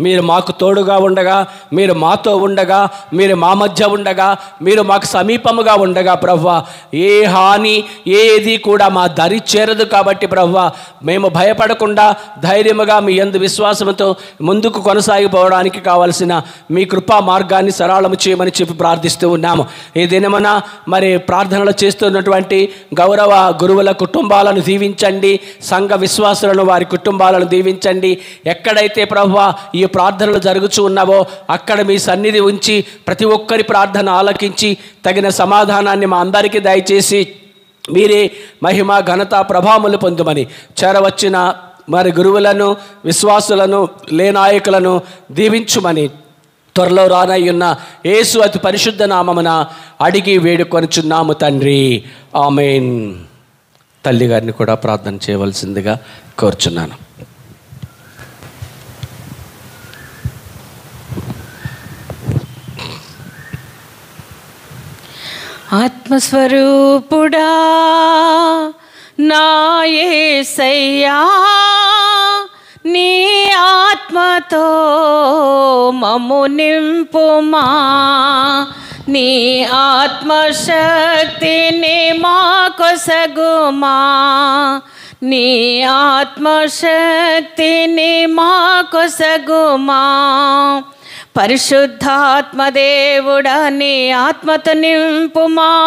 మీరు మాకు తోడుగా ఉండగా మీరు మాతో ఉండగా మీరు మా మధ్య ఉండగా మీరు మాకు సమీపముగా ఉండగా ప్రవ్వ. ఏ హాని ఏది కూడా మా దరి చేరదు కాబట్టి ప్రవ్వ. మేము భయపడకుండా ధైర్యముగా మీ ఎందు విశ్వాసంతో ముందుకు కొనసాగిపోవడానికి కావలసిన మీ కృపా మార్గాన్ని సరళము చేయమని చెప్పి ప్రార్థిస్తూ ఉన్నాము. ఈ దినమున మరి ప్రార్థనలు చేస్తున్నటువంటి గౌరవ గురువుల కుటుంబాలను దీవించండి. సంఘ విశ్వాసులను వారి కుటుంబాలను దీవించండి. ఎక్కడైతే ప్రభు ఈ ప్రార్థనలు జరుగుతూ ఉన్నావో అక్కడ మీ సన్నిధి ఉంచి ప్రతి ఒక్కరి ప్రార్థన ఆలకించి తగిన సమాధానాన్ని మా అందరికీ దయచేసి మీరే మహిమ ఘనత ప్రభావములు పొందుమని చేరవచ్చిన మరి గురువులను విశ్వాసులను లేనాయకులను దీవించుమని త్వరలో రానయ్యున్న యేసు అతి పరిశుద్ధ నామమున అడిగి వేడుకొనుచున్నాము తండ్రి. ఆమెన్. తల్లిగారిని కూడా ప్రార్థన చేయవలసిందిగా కోరుచున్నాను. ఆత్మస్వరూపుడా నాయసయ్యా నీ ఆత్మతో మము నింపుమా. నీ ఆత్మశక్తిని మాకొసగుమా. నీ ఆత్మశక్తిని మాకొసగుమా. పరిశుద్ధాత్మదేవుడా నీ ఆత్మతో నింపుమా.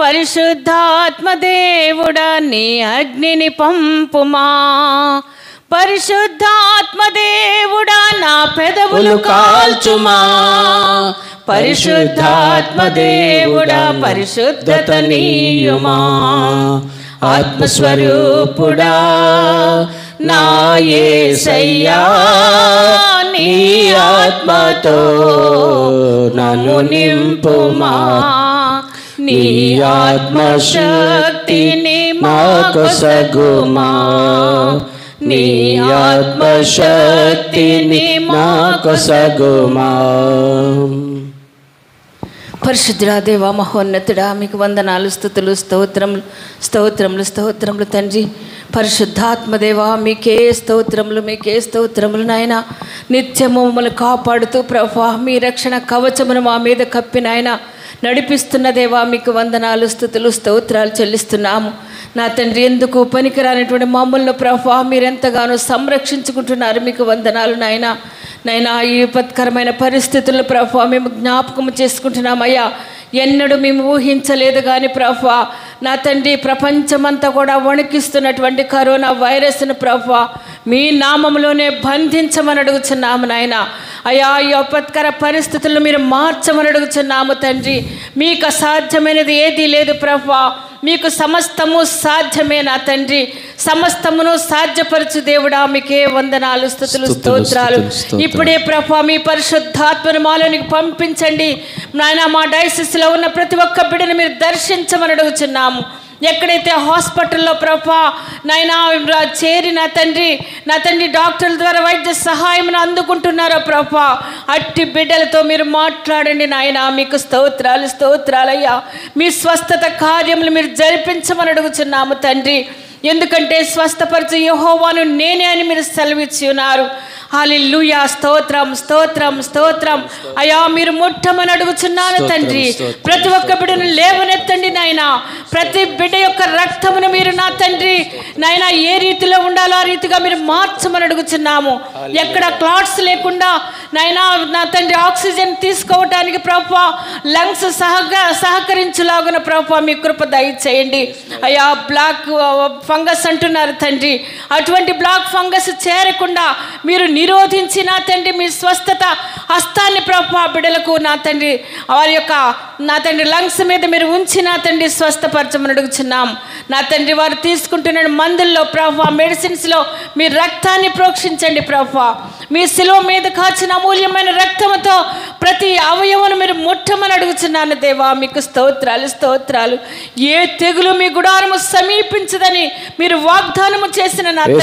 పరిశుద్ధాత్మదేవుడా నీ అగ్నిని పంపుమా. పరిశుద్ధాత్మదేవుడా నా పెదవులు కాల్చుమా. పరిశుద్ధాత్మదేవుడా పరిశుద్ధత నీయుమా. ఆత్మస్వరూపుడా నా యేసయ్యా నీ ఆత్మతో నన్ను నింపుమా నీ ఆత్మశక్తిని మాకొసగుమా నీ ఆత్మశక్తిని మాకొసగుమా పరిశుద్ధుడా దేవ మహోన్నతుడా మీకు వందనాలు స్థుతులు స్తోత్రములు స్తోత్రములు స్తోత్రములు తండ్రి. పరిశుద్ధాత్మదేవా మీకే స్తోత్రములు మీకే స్తోత్రములు నాయన. నిత్యము మమ్మల్ని కాపాడుతూ ప్రభా మీ రక్షణ కవచమును మా మీద కప్పి నాయన. నడిపిస్తున్న దేవా మీకు వందనాలు స్థుతులు స్తోత్రాలు చెల్లిస్తున్నాము. నా తండ్రి ఎందుకు పనికిరానటువంటి మమ్మల్ని ప్రభా మీరెంతగానో సంరక్షించుకుంటున్నారు మీకు వందనాలు నాయన. నైనా ఈ విపత్కరమైన పరిస్థితుల్లో ప్రభా మేము జ్ఞాపకం చేసుకుంటున్నామయ్యా. ఎన్నడూ మేము ఊహించలేదు కానీ ప్రభా నా తండ్రి ప్రపంచమంతా కూడా వణికిస్తున్నటువంటి కరోనా వైరస్ను ప్రభా మీ నామంలోనే బంధించమని అడుగుచున్నాము నాయన. అయా ఈ అపత్కర పరిస్థితులను మీరు మార్చమని అడుగుచున్నాము తండ్రి. మీకు అసాధ్యమైనది ఏదీ లేదు ప్రభా. మీకు సమస్తము సాధ్యమే నా తండ్రి. సమస్తమును సాధ్యపరచు దేవుడా మీకే వందనాలు స్థుతులు స్తోత్రాలు. ఇప్పుడే ప్రభా మీ పరిశుద్ధాత్మను మాలోనికి పంపించండి. నాయన మా డైసిస్లో ఉన్న ప్రతి ఒక్క బిడ్డను మీరు దర్శించమని అడుగుచున్నాము. ఎక్కడైతే హాస్పిటల్లో ప్రభా నైనా చేరి నా తండ్రి నా తండ్రి డాక్టర్ల ద్వారా వైద్య సహాయం అందుకుంటున్నారో ప్రభా అట్టి బిడ్డలతో మీరు మాట్లాడండి నాయన మీకు స్తోత్రాలు స్తోత్రాలయ్యా. మీ స్వస్థత కార్యములు మీరు జరిపించమని అడుగుచున్నాము తండ్రి. ఎందుకంటే స్వస్థపరచు యహోవాను నేనే అని మీరు సెలవిచ్చి ఉన్నారు హాలిల్లుయా. స్తోత్రం స్తోత్రం స్తోత్రం. అయా మీరు ముట్టమని అడుగుచున్నాను తండ్రి. ప్రతి ఒక్క బిడ్డను లేవనెత్తండి నాయన. ప్రతి బిడ్డ యొక్క రక్తమును మీరు నా తండ్రి. నాయన ఏ రీతిలో ఉండాలో ఆ రీతిగా మీరు మార్చమని అడుగుచున్నాము. ఎక్కడ క్లాట్స్ లేకుండా నాయన నా తండ్రి ఆక్సిజన్ తీసుకోవటానికి ప్రభా లంగ్స్ సహక సహకరించులాగున ప్రభా మీ కృప దయచేయండి. అయ్యా బ్లాక్ ఫంగస్ అంటున్నారు తండ్రి. అటువంటి బ్లాక్ ఫంగస్ చేరకుండా మీరు నిరోధించి నా తండ్రి మీ స్వస్థత హస్తాన్ని ప్రభా బిడలకు నా తండ్రి వారి యొక్క నా తండ్రి లంగ్స్ మీద మీరు ఉంచి నా తండ్రి స్వస్థపరచమని అడుగుచున్నాం. నా తండ్రి వారు తీసుకుంటున్న మందుల్లో ప్రభా మెడిసిన్స్లో మీ రక్తాన్ని ప్రోక్షించండి ప్రభా. మీ శిలువ మీద కాచిన అమూల్యమైన రక్తముతో ప్రతి అవయవను మీరు ముట్టమని అడుగుచున్నాను దేవా. మీకు స్తోత్రాలు స్తోత్రాలు. ఏ తెగులు మీ గుడారము సమీపించదని మీరు వాగ్దానము చేసిన నా తండ్రి.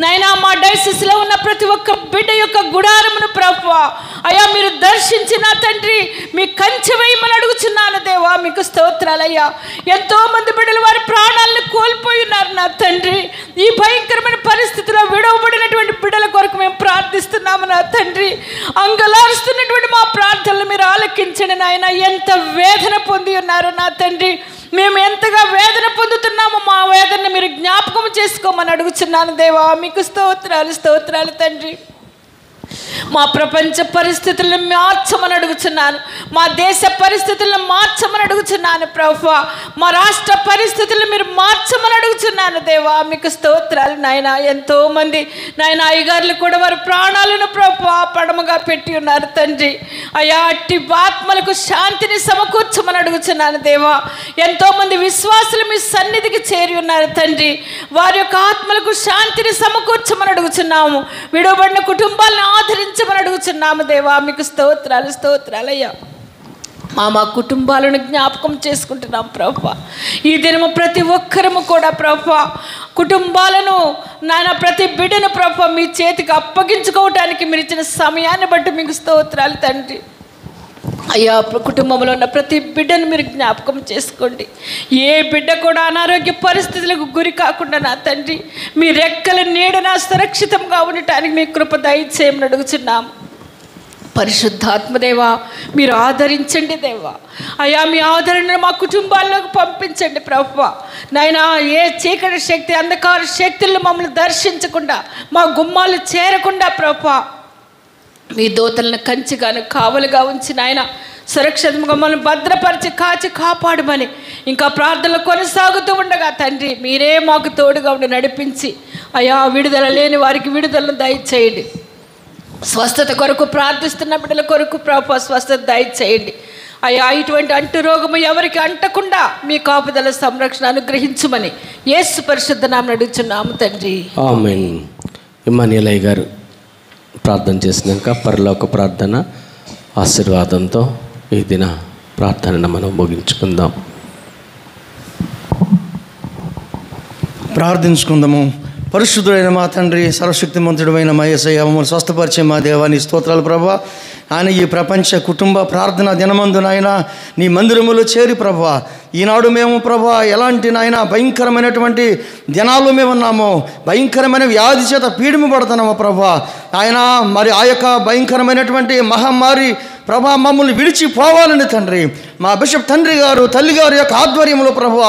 నైనా మా డైసిస్లో ఉన్న ప్రతి ఒక్క బిడ్డ యొక్క గుడారమును ప్రభా. అయ్యా మీరు దర్శించి నా తండ్రి మీ కంచె వేయమని అడుగుచున్నాను దేవా మీకు స్తోత్రాలయ్యా. ఎంతో మంది బిడ్డలు వారి ప్రాణాలను కోల్పోయి ఉన్నారు నా తండ్రి. ఈ భయంకరమైన పరిస్థితిలో విడవబడినటువంటి బిడ్డల కొరకు మేము ప్రార్థిస్తున్నాము నా తండ్రి. అంగలారుస్తున్నటువంటి మా ప్రార్థనలు మీరు ఆలకించండి నాయన. ఎంత వేదన పొంది ఉన్నారు నా తండ్రి. మేము ఎంతగా వేదన పొందుతున్నామో మా వేదన మీరు జ్ఞాపకం చేసుకోమని అడుగుచున్నాను దేవా. మీకు స్తోత్రాలు స్తోత్రాలు తండ్రి. మా ప్రపంచ పరిస్థితులను మార్చమని అడుగుచున్నాను. మా దేశ పరిస్థితులను మార్చమని అడుగుచున్నాను ప్రభా. మా రాష్ట్ర పరిస్థితులను మీరు మార్చమని అడుగుచున్నాను దేవా. మీకు స్తోత్రాలు నాయన. ఎంతోమంది నాయన అయ్యగారులు కూడా వారి ప్రాణాలను ప్రభా పడమగా పెట్టి ఉన్నారు తండ్రి. అయా అట్టి ఆత్మలకు శాంతిని సమకూర్చమని అడుగుచున్నాను దేవా. ఎంతోమంది విశ్వాసులు మీ సన్నిధికి చేరి ఉన్నారు తండ్రి. వారి యొక్క ఆత్మలకు శాంతిని సమకూర్చమని అడుగుచున్నాము. విడవబడిన కుటుంబాలను ఆదరించమని అడుగుచున్నాము దేవా. మీకు స్తోత్రాలు స్తోత్రాలయ్యా. మా మా కుటుంబాలను జ్ఞాపకం చేసుకుంటున్నాం ప్రభా. ఈ దినము ప్రతి ఒక్కరము కూడా ప్రభా కుటుంబాలను నాయన ప్రతి బిడ్డను ప్రభా మీ చేతికి అప్పగించుకోవటానికి మీరు ఇచ్చిన సమయాన్ని బట్టి మీకు స్తోత్రాలు తండ్రి. అయ్యా కుటుంబంలో ఉన్న ప్రతి బిడ్డను మీరు జ్ఞాపకం చేసుకోండి. ఏ బిడ్డ కూడా అనారోగ్య పరిస్థితులకు గురి కాకుండా నా తండ్రి మీ రెక్కల నీడన సురక్షితంగా ఉండటానికి మీ కృప దయచేయమని అడుగుచున్నాము పరిశుద్ధాత్మదేవా మీరు ఆదరించండి దేవా. అయ్యా మీ ఆదరణను మా కుటుంబాల్లోకి పంపించండి ప్రభు నాయనా ఏ చీకటి శక్తి అంధకార శక్తులను మమ్మల్ని దర్శించకుండా మా గుమ్మాలు చేరకుండా ప్రభా మీ దోతలను కంచిగాను కావలుగా ఉంచి నాయన సురక్షితంగా మనం భద్రపరిచి కాచి కాపాడమని ఇంకా ప్రార్థనలు కొనసాగుతూ ఉండగా తండ్రి మీరే మాకు తోడుగా ఉండి నడిపించి అయా విడుదల లేని వారికి విడుదలను దయచేయండి. స్వస్థత కొరకు ప్రార్థిస్తున్న బిడ్డల కొరకు ప్రభా స్వస్థత దయచేయండి. అయ్యా ఇటువంటి అంటు రోగము ఎవరికి అంటకుండా మీ కాపుదల సంరక్షణ అనుగ్రహించుమని యేసు పరిశుద్ధ నామం అడుగుచున్నాము తండ్రి. ఆమెన్. గారు ప్రార్థన చేసినాక పరలోక ప్రార్థన ఆశీర్వాదంతో ఈ దిన ప్రార్థనను మనం ముగించుకుందాం. ప్రార్థించుకుందాము. పరిశుద్ధుడైన మా తండ్రి సర్వశక్తిమంతుడమైన మా యేసయ్య మమ్మల్ని స్వస్థపరిచే మా దేవాని స్తోత్రాలు ప్రభా. ఆయన ఈ ప్రపంచ కుటుంబ ప్రార్థన దినమందు నాయన నీ మందిరములో చేరి ప్రభా. ఈనాడు మేము ప్రభా ఎలాంటి నాయన భయంకరమైనటువంటి దినాలు మేము ఉన్నాము భయంకరమైన వ్యాధి చేత పీడిమపడుతున్నాము ప్రభా. ఆయన మరి ఆ యొక్క భయంకరమైనటువంటి మహమ్మారి ప్రభా మమ్మల్ని విడిచిపోవాలని తండ్రి. మా బిషప్ తండ్రి గారు తల్లిగారు యొక్క ఆధ్వర్యంలో ప్రభు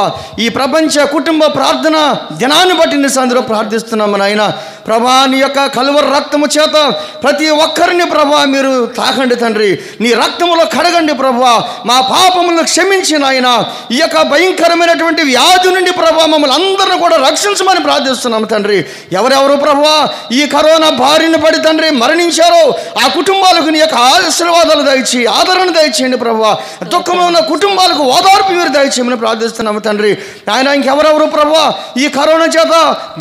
ఈ ప్రపంచ కుటుంబ ప్రార్థన దినాన్ని బట్టి నీ సందులో ప్రార్థిస్తున్నాము నాయన. ప్రభా నీ యొక్క కలువర రక్తము చేత ప్రతి ఒక్కరిని ప్రభా మీరు తాకండి తండ్రి. నీ రక్తములో కడగండి ప్రభా. మా పాపములను క్షమించి నాయన. ఈ యొక్క భయంకరమైనటువంటి వ్యాధి నుండి ప్రభా మమ్మల్ని అందరిని కూడా రక్షించమని ప్రార్థిస్తున్నాము తండ్రి. ఎవరెవరు ప్రభా ఈ కరోనా బారిన పడి తండ్రి మరణించారో ఆ కుటుంబాలకు నీ యొక్క ఆశీర్వాదాలు దయచి ఆదరణ దయచేయండి ప్రభా. దుఃఖంలో ఉన్న కుటుంబాలకు ఓదార్పు మీరు దయచేయమని ప్రార్థిస్తున్నాము తండ్రి. ఆయన ఇంకెవరెవరు ప్రభా ఈ కరోనా చేత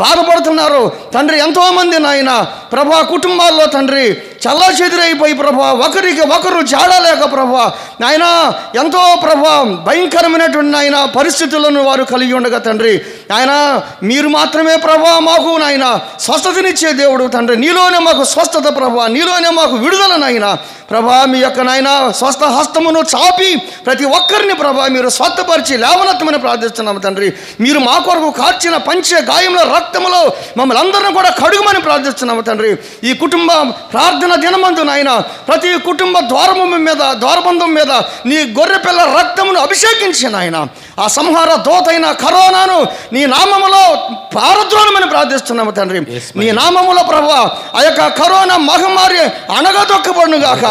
బాధపడుతున్నారు? తండ్రి ఎంతోమంది నాయన ప్రభా కుటుంబాల్లో తండ్రి చల్ల చెదిరైపోయి ప్రభా ఒకరికి ఒకరు జాడలేక ప్రభా నాయన ఎంతో ప్రభా భయంకరమైనటువంటి నాయన పరిస్థితులను వారు కలిగి ఉండగా తండ్రి. ఆయన మీరు మాత్రమే ప్రభా మాకు నాయన స్వస్థతనిచ్చే దేవుడు తండ్రి. నీలోనే మాకు స్వస్థత ప్రభా నీలోనే మాకు విడుదల నాయన. ప్రభా మీ యొక్క నాయన స్వస్థ హస్తమును చాపి ప్రతి ఒక్కరిని ప్రభా మీరు స్వస్థపరిచి లేవనెత్తమని ప్రార్థిస్తున్నాము తండ్రి. మీరు మా కొరకు కార్చిన పంచే గాయంలో రక్తములో మమ్మల్ని అందరం కూడా కడుగుమని ప్రార్థిస్తున్నాము తండ్రి. ఈ కుటుంబ ప్రార్థన దినమందు నాయన ప్రతి కుటుంబ ద్వారము మీద ద్వారబంధం మీద నీ గొర్రెపిల్ల రక్తమును అభిషేకించిన ఆయన. ఆ సంహార దోతైన కరోనాను నీ నామములో పారద్రోణమని ప్రార్థిస్తున్నాము తండ్రి. నీ నామములో ప్రభా ఆ యొక్క కరోనా మహమ్మారి అనగదొక్కబడును గాక.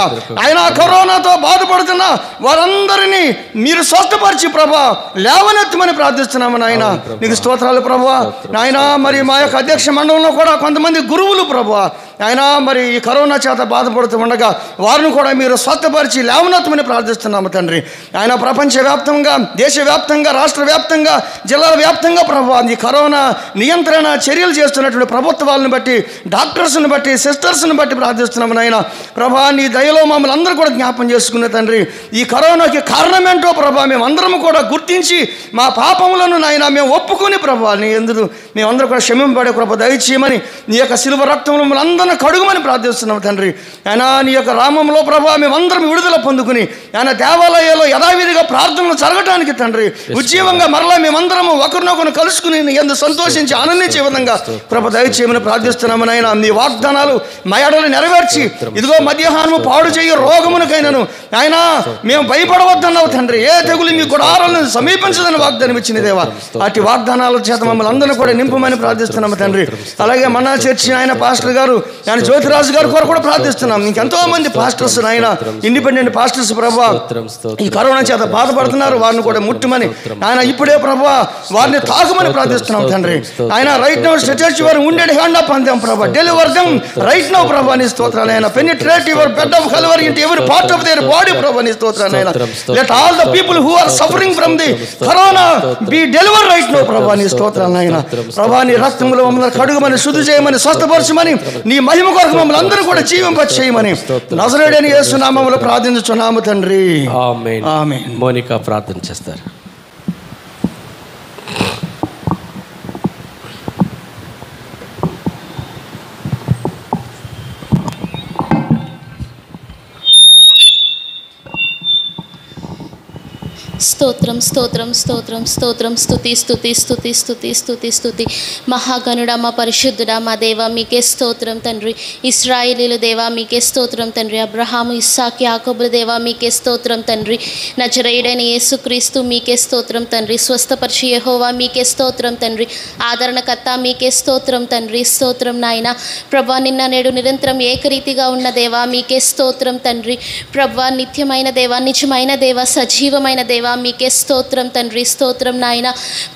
ఆయన కరోనాతో బాధపడుతున్న వారందరినీ మీరు స్వస్థపరిచి ప్రభా లేవనెత్తమని ప్రార్థిస్తున్నాము నాయన. నీకు స్తోత్రాలు ప్రభా నాయన మరి మా యొక్క అధ్యక్ష మండలంలో కూడా కొంతమంది గురువులు ప్రభా ఆయన మరి ఈ కరోనా చేత బాధపడుతూ ఉండగా వారిని కూడా మీరు స్వస్థపరిచి లేవనెత్తమని ప్రార్థిస్తున్నాము తండ్రి. ఆయన ప్రపంచవ్యాప్తంగా దేశవ్యాప్తంగా రాష్ట్ర వ్యాప్తంగా జిల్లాల వ్యాప్తంగా ప్రభా ఈ కరోనా నియంత్రణ చర్యలు చేస్తున్నటువంటి ప్రభుత్వాలను బట్టి డాక్టర్స్ని బట్టి సిస్టర్స్ని బట్టి ప్రార్థిస్తున్నాము నాయన. ప్రభా నీ దయలో మమ్మల్ని అందరూ కూడా జ్ఞాపం చేసుకునే తండ్రి ఈ కరోనాకి కారణమేంటో ప్రభా మేమందరం కూడా గుర్తించి మా పాపములను నాయన మేము ఒప్పుకొని ప్రభా నీ ఎందుకు మేమందరూ కూడా క్షమింపడే కృప దయచేయమని నీ యొక్క శిలువ రక్తంలో మమ్మల్ని అందరిని కడుగుమని ప్రార్థిస్తున్నాము తండ్రి. ఆయన నీ యొక్క రామంలో ప్రభా మేమందరం విడుదల పొందుకుని ఆయన దేవాలయాల్లో యథావిధిగా ప్రార్థనలు జరగటానికి తండ్రి ఉజ్జీవంగా మరలా మేమందరము ఒకరినొకరు కలుసుకుని నీ ఎందు సంతోషించి ఆనందించే విధంగా ప్రభ దయచేయమని ప్రార్థిస్తున్నాము నాయన. నీ వాగ్దానాలు మా ఎడలు నెరవేర్చి ఇదిగో మధ్యాహ్నము పాడు చేయ రోగమునకైనను. ఆయన మేము భయపడవద్దన్నావు తండ్రి. ఏ తెగులు మీ గుడారాలను సమీపించదని వాగ్దానం ఇచ్చిన దేవా. అటు వాగ్దానాల చేత మమ్మల్ని అందరినీ కూడా నింపమని ప్రార్థిస్తున్నాము తండ్రి. అలాగే మన్నా చర్చి ఆయన పాస్టర్ గారు ఆయన జ్యోతిరాజు గారు కూడా కూడా ప్రార్థిస్తున్నాం ఇంకెంతో మంది పాస్టర్స్ ఆయన ఇండిపెండెంట్ పాస్టర్స్ ప్రభా. ఈ కరోనా చేత బాధపడుతున్నారు వారిని కూడా ముట్టుమని ఆయన ఇప్పుడే ప్రభా వారిని తాగమని ప్రార్థిస్తున్నాం తండ్రి. ఆయన రైట్ నౌ చర్చ్ వారు ఉండేది హ్యాండ్ ఆఫ్ అందాం ప్రభా. డెలివర్ దెమ్ రైట్ నౌ ప్రభా నీ స్తోత్రాలు ఆయన పెనిట్రేట్ యువర్ బెడ్ ఆఫ్ కలవర్ ఇంటి ఎవరి పార్ట్ ఆఫ్ దేర్ బాడీ ప్రభా నీ స్తోత్రాలు ఆయన let all the people who are suffering from the corona be deliver right now ప్రభా నీ స్తోత్రాలు ఆయన ప్రభా నీ రక్తంలో మమ్మల్ని కడుగుమని శుద్ధి చేయమని స్వస్థపరచమని నీ మహిమ కొరకు మమ్మల్ని అందరూ కూడా జీవింప చేయమని నజరేడని యేసునామములో ప్రార్థించుచున్నాము తండ్రి. ఆమేన్. ఆమేన్. మోనికా ప్రార్థన చేస్తారు. స్తోత్రం స్తోత్రం స్తోత్రం స్తోత్రం స్తుతి స్థుతి స్తుతి స్థుతి స్తుతి స్థుతి మహాగణుడ మా పరిశుద్ధుడా మా దేవ మీకే స్తోత్రం తండ్రి. ఇస్రాయిలీలు దేవా మీకే స్తోత్రం తండ్రి. అబ్రహాము ఇస్సాకి యాకోబుల దేవా మీకే స్తోత్రం తండ్రి. నజరేయుడైన యేసుక్రీస్తు మీకే స్తోత్రం తండ్రి. స్వస్థపరిచి యహోవా మీకే స్తోత్రం తండ్రి. ఆదరణకర్త మీకే స్తోత్రం తండ్రి. స్తోత్రం నాయన. ప్రభా నిన్న నేడు నిరంతరం ఏకరీతిగా ఉన్న దేవా మీకే స్తోత్రం తండ్రి. ప్రభా నిత్యమైన దేవా నిజమైన దేవ సజీవమైన దేవా నీకే స్తోత్రం తండ్రి స్తోత్రం నాయన.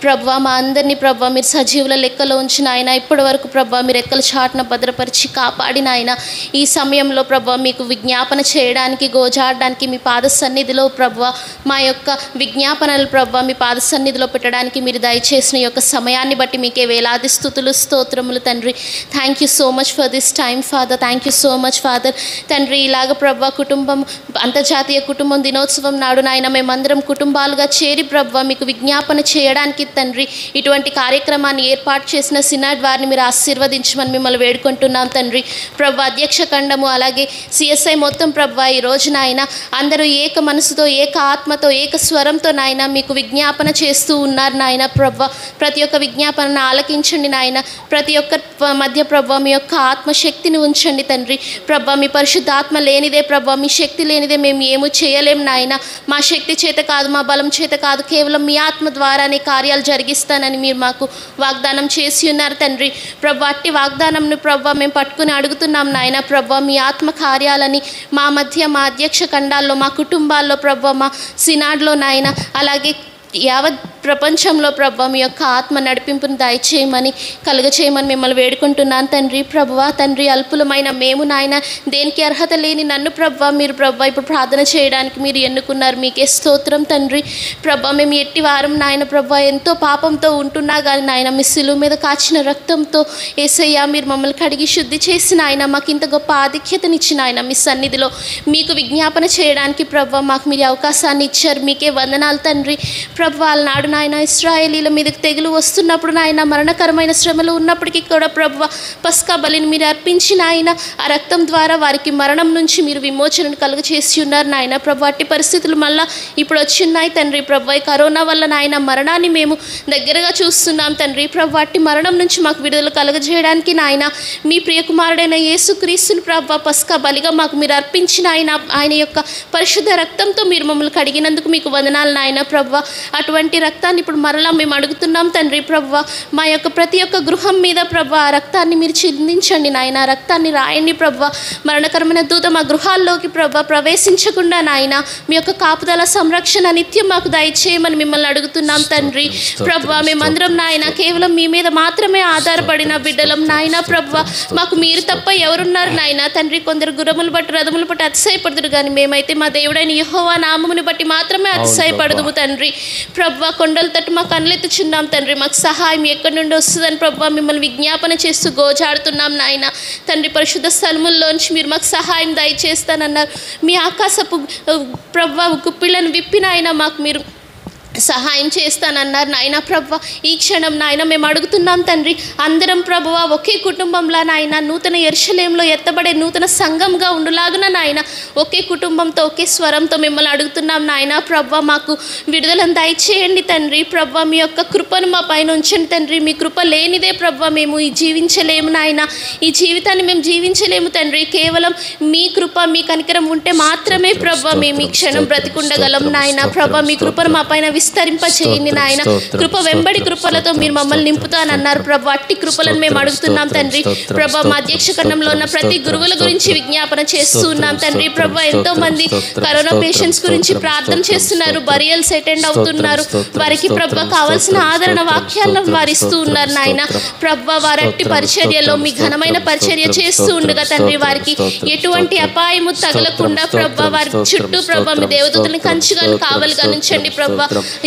ప్రభా మా అందరినీ ప్రభా మీరు సజీవుల లెక్కలో ఉంచిన ఆయన ఇప్పటి వరకు ప్రభా మీరు ఎక్కల చాటున భద్రపరిచి కాపాడిన ఆయన ఈ సమయంలో ప్రభా మీకు విజ్ఞాపన చేయడానికి గోజాడడానికి మీ పాద సన్నిధిలో ప్రభా మా యొక్క విజ్ఞాపనలు ప్రభా మీ పాద సన్నిధిలో పెట్టడానికి మీరు దయచేసిన యొక్క సమయాన్ని బట్టి మీకే వేలాది స్థుతులు స్తోత్రములు తండ్రి. Thank you so much for this time father thank you so much father తండ్రి ఇలాగ ప్రభా కుటుంబం అంతర్జాతీయ కుటుంబం దినోత్సవం నాడు నాయన మేమందరం సంఘాలుగా చేరి ప్రభా మీకు విజ్ఞాపన చేయడానికి తండ్రి ఇటువంటి కార్యక్రమాన్ని ఏర్పాటు చేసిన సినాడ్ వారిని మీరు ఆశీర్వదించమని మిమ్మల్ని వేడుకుంటున్నాం తండ్రి. ప్రభు అధ్యక్ష ఖండము అలాగే సిఎస్ఐ మొత్తం ప్రభు ఈ రోజు నాయన అందరూ ఏక మనసుతో ఏక ఆత్మతో ఏక స్వరంతో నాయన మీకు విజ్ఞాపన చేస్తూ ఉన్నారు నాయన ప్రభా ప్రతి ఒక్క విజ్ఞాపనను ఆలకించండి నాయన. ప్రతి ఒక్క మధ్య ప్రభా మీ యొక్క ఆత్మశక్తిని ఉంచండి తండ్రి. ప్రభ మీ పరిశుద్ధ ఆత్మ లేనిదే ప్రభా మీ శక్తి లేనిదే మేము ఏమీ చేయలేం నాయన. మా శక్తి చేత కాదు మా బలం చేత కాదు కేవలం మీ ఆత్మ ద్వారానే కార్యాలు జరిగిస్తానని మీరు మాకు వాగ్దానం చేసి ఉన్నారు తండ్రి. ప్రభు అట్టి వాగ్దానంను ప్రభు మేము పట్టుకుని అడుగుతున్నాం నాయన. ప్రభు మీ ఆత్మ కార్యాలని మా మధ్య మా అధ్యక్ష ఖండాల్లో మా కుటుంబాల్లో ప్రభు మా సినాడ్లో నాయన. అలాగే యావత్ ప్రపంచంలో ప్రభు మీ యొక్క ఆత్మ నడిపింపును దయచేయమని కలుగచేయమని మిమ్మల్ని వేడుకుంటున్నాను తండ్రి. ప్రభువ తండ్రి అల్పులమైన మేము నాయన దేనికి అర్హత లేని నన్ను ప్రభు మీరు ప్రభు ఇప్పుడు ప్రార్థన చేయడానికి మీరు ఎన్నుకున్నారు. మీకే స్తోత్రం తండ్రి. ప్రభ మేము ఎట్టి వారం నాయన ప్రభు ఎంతో పాపంతో ఉంటున్నా కానీ నాయన మీ సిలువ మీద కాచిన రక్తంతో ఏసయ్య మీరు మమ్మల్ని కడిగి శుద్ధి చేసిన ఆయన మాకు ఇంత గొప్ప ఆధిక్యతనిచ్చిన ఆయన మీ సన్నిధిలో మీకు విజ్ఞాపన చేయడానికి ప్రభు మాకు మీరు అవకాశాన్ని ఇచ్చారు. మీకే వందనాలు తండ్రి. ప్రభు వాళ్ళ నాడు నాయన ఇస్రాయేలీల మీదకి తెగులు వస్తున్నప్పుడు నాయన మరణకరమైన శ్రమలు ఉన్నప్పటికీ కూడా ప్రభు పస్కా బలిని మీరు అర్పించిన ఆయన ఆ రక్తం ద్వారా వారికి మరణం నుంచి మీరు విమోచనను కలుగు చేసి ఉన్నారు నాయన. ప్రభు అట్టి పరిస్థితులు మళ్ళా ఇప్పుడు వచ్చిన్నాయి తండ్రి ప్రభు. కరోనా వల్ల నాయన మరణాన్ని మేము దగ్గరగా చూస్తున్నాం తండ్రి ప్రభు. అట్టి మరణం నుంచి మాకు విడుదల కలుగజేయడానికి నాయన మీ ప్రియకుమారుడైన యేసుక్రీస్తుని ప్రభు పస్కా బలిగా మాకు మీరు అర్పించిన ఆయన ఆయన యొక్క పరిశుద్ధ రక్తంతో మీరు మమ్మల్ని కడిగినందుకు మీకు వందనాలు నాయన. ప్రభు అటువంటి రక్తాన్ని ఇప్పుడు మరలా మేము అడుగుతున్నాం తండ్రి ప్రభు. మా యొక్క ప్రతి ఒక్క గృహం మీద ప్రభు ఆ రక్తాన్ని మీరు చిందించండి నాయన. రక్తాన్ని రాయండి ప్రభు. మరణకరమైన దూత మా గృహాల్లోకి ప్రభు ప్రవేశించకుండా నాయన. మీ యొక్క కాపుదల సంరక్షణ నిత్యం మాకు దయచేయమని మిమ్మల్ని అడుగుతున్నాం తండ్రి. ప్రభు మేమందరం నాయన కేవలం మీ మీద మాత్రమే ఆధారపడిన బిడ్డలం నాయన ప్రభు. మాకు మీరు తప్ప ఎవరున్నారు నాయన. తండ్రి కొందరు గురములు బట్టి రథములు బట్టి అతిశయపడుతురు కానీ మేమైతే మా దేవుడైన యెహోవా నామముని బట్టి మాత్రమే అతిశయపడదుము తండ్రి. ప్రభు కొండల తట్టు మా కళ్ళెత్తుచున్నాం తండ్రి. మాకు సహాయం ఎక్కడి నుండి వస్తుందని ప్రభు మిమ్మల్ని విజ్ఞాపన చేస్తూ గోజాడుతున్నాం నాయన. తండ్రి పరిశుద్ధ స్థలముల్లోంచి మీరు మాకు సహాయం దయచేస్తానన్నారు. మీ ఆకాశపు ప్రభావ గుప్పిళ్ళను విప్పిన ఆయన మాకు మీరు సహాయం చేస్తానన్నారు. నాయన ప్రభు ఈ క్షణం నాయన మేము అడుగుతున్నాం తండ్రి అందరం ప్రభువ ఒకే కుటుంబంలో నాయన నూతన ఎర్షలేంలో ఎత్తబడే నూతన సంఘంగా ఉండులాగున నాయన ఒకే కుటుంబంతో ఒకే స్వరంతో మిమ్మల్ని అడుగుతున్నాం నాయన ప్రభు మాకు విడుదలను దయచేయండి తండ్రి ప్రభు మీ యొక్క కృపను మా పైన ఉంచండి తండ్రి మీ కృప లేనిదే ప్రభు మేము ఈ జీవించలేము నాయన ఈ జీవితాన్ని మేము జీవించలేము తండ్రి కేవలం మీ కృప మీ కనికరం ఉంటే మాత్రమే ప్రభు మేము ఈ క్షణం బ్రతికుండగలం నాయన ప్రభు మీ కృపను మా పైన విస్తరింప చేయండి నాయన. కృప వెంబడి కృపలతో మీరు మమ్మల్ని నింపుతానన్నారు. ప్రభు అట్టి కృపలను మేము అడుగుతున్నాం తండ్రి. ప్రభు మా అధ్యక్ష కరణంలో ఉన్న ప్రతి గురువుల గురించి విజ్ఞాపన చేస్తూ ఉన్నాం తండ్రి. ప్రభు ఎంతో మంది కరోనా పేషెంట్స్ గురించి ప్రార్థన చేస్తున్నారు. బరియల్స్ అటెండ్ అవుతున్నారు వారికి ప్రభు కావాల్సిన ఆదరణ వాక్యాలను వారు ఇస్తూ ఉన్నారు నాయన. ప్రభు వారి అట్టి పరిచర్యలో మీ ఘనమైన పరిచర్య చేస్తూ ఉండగా తండ్రి వారికి ఎటువంటి అపాయము తగలకుండా ప్రభు వారి చుట్టూ ప్రభు మీ దేవదూతలను కంచుగాను కావలుగా నుంచండి ప్రభు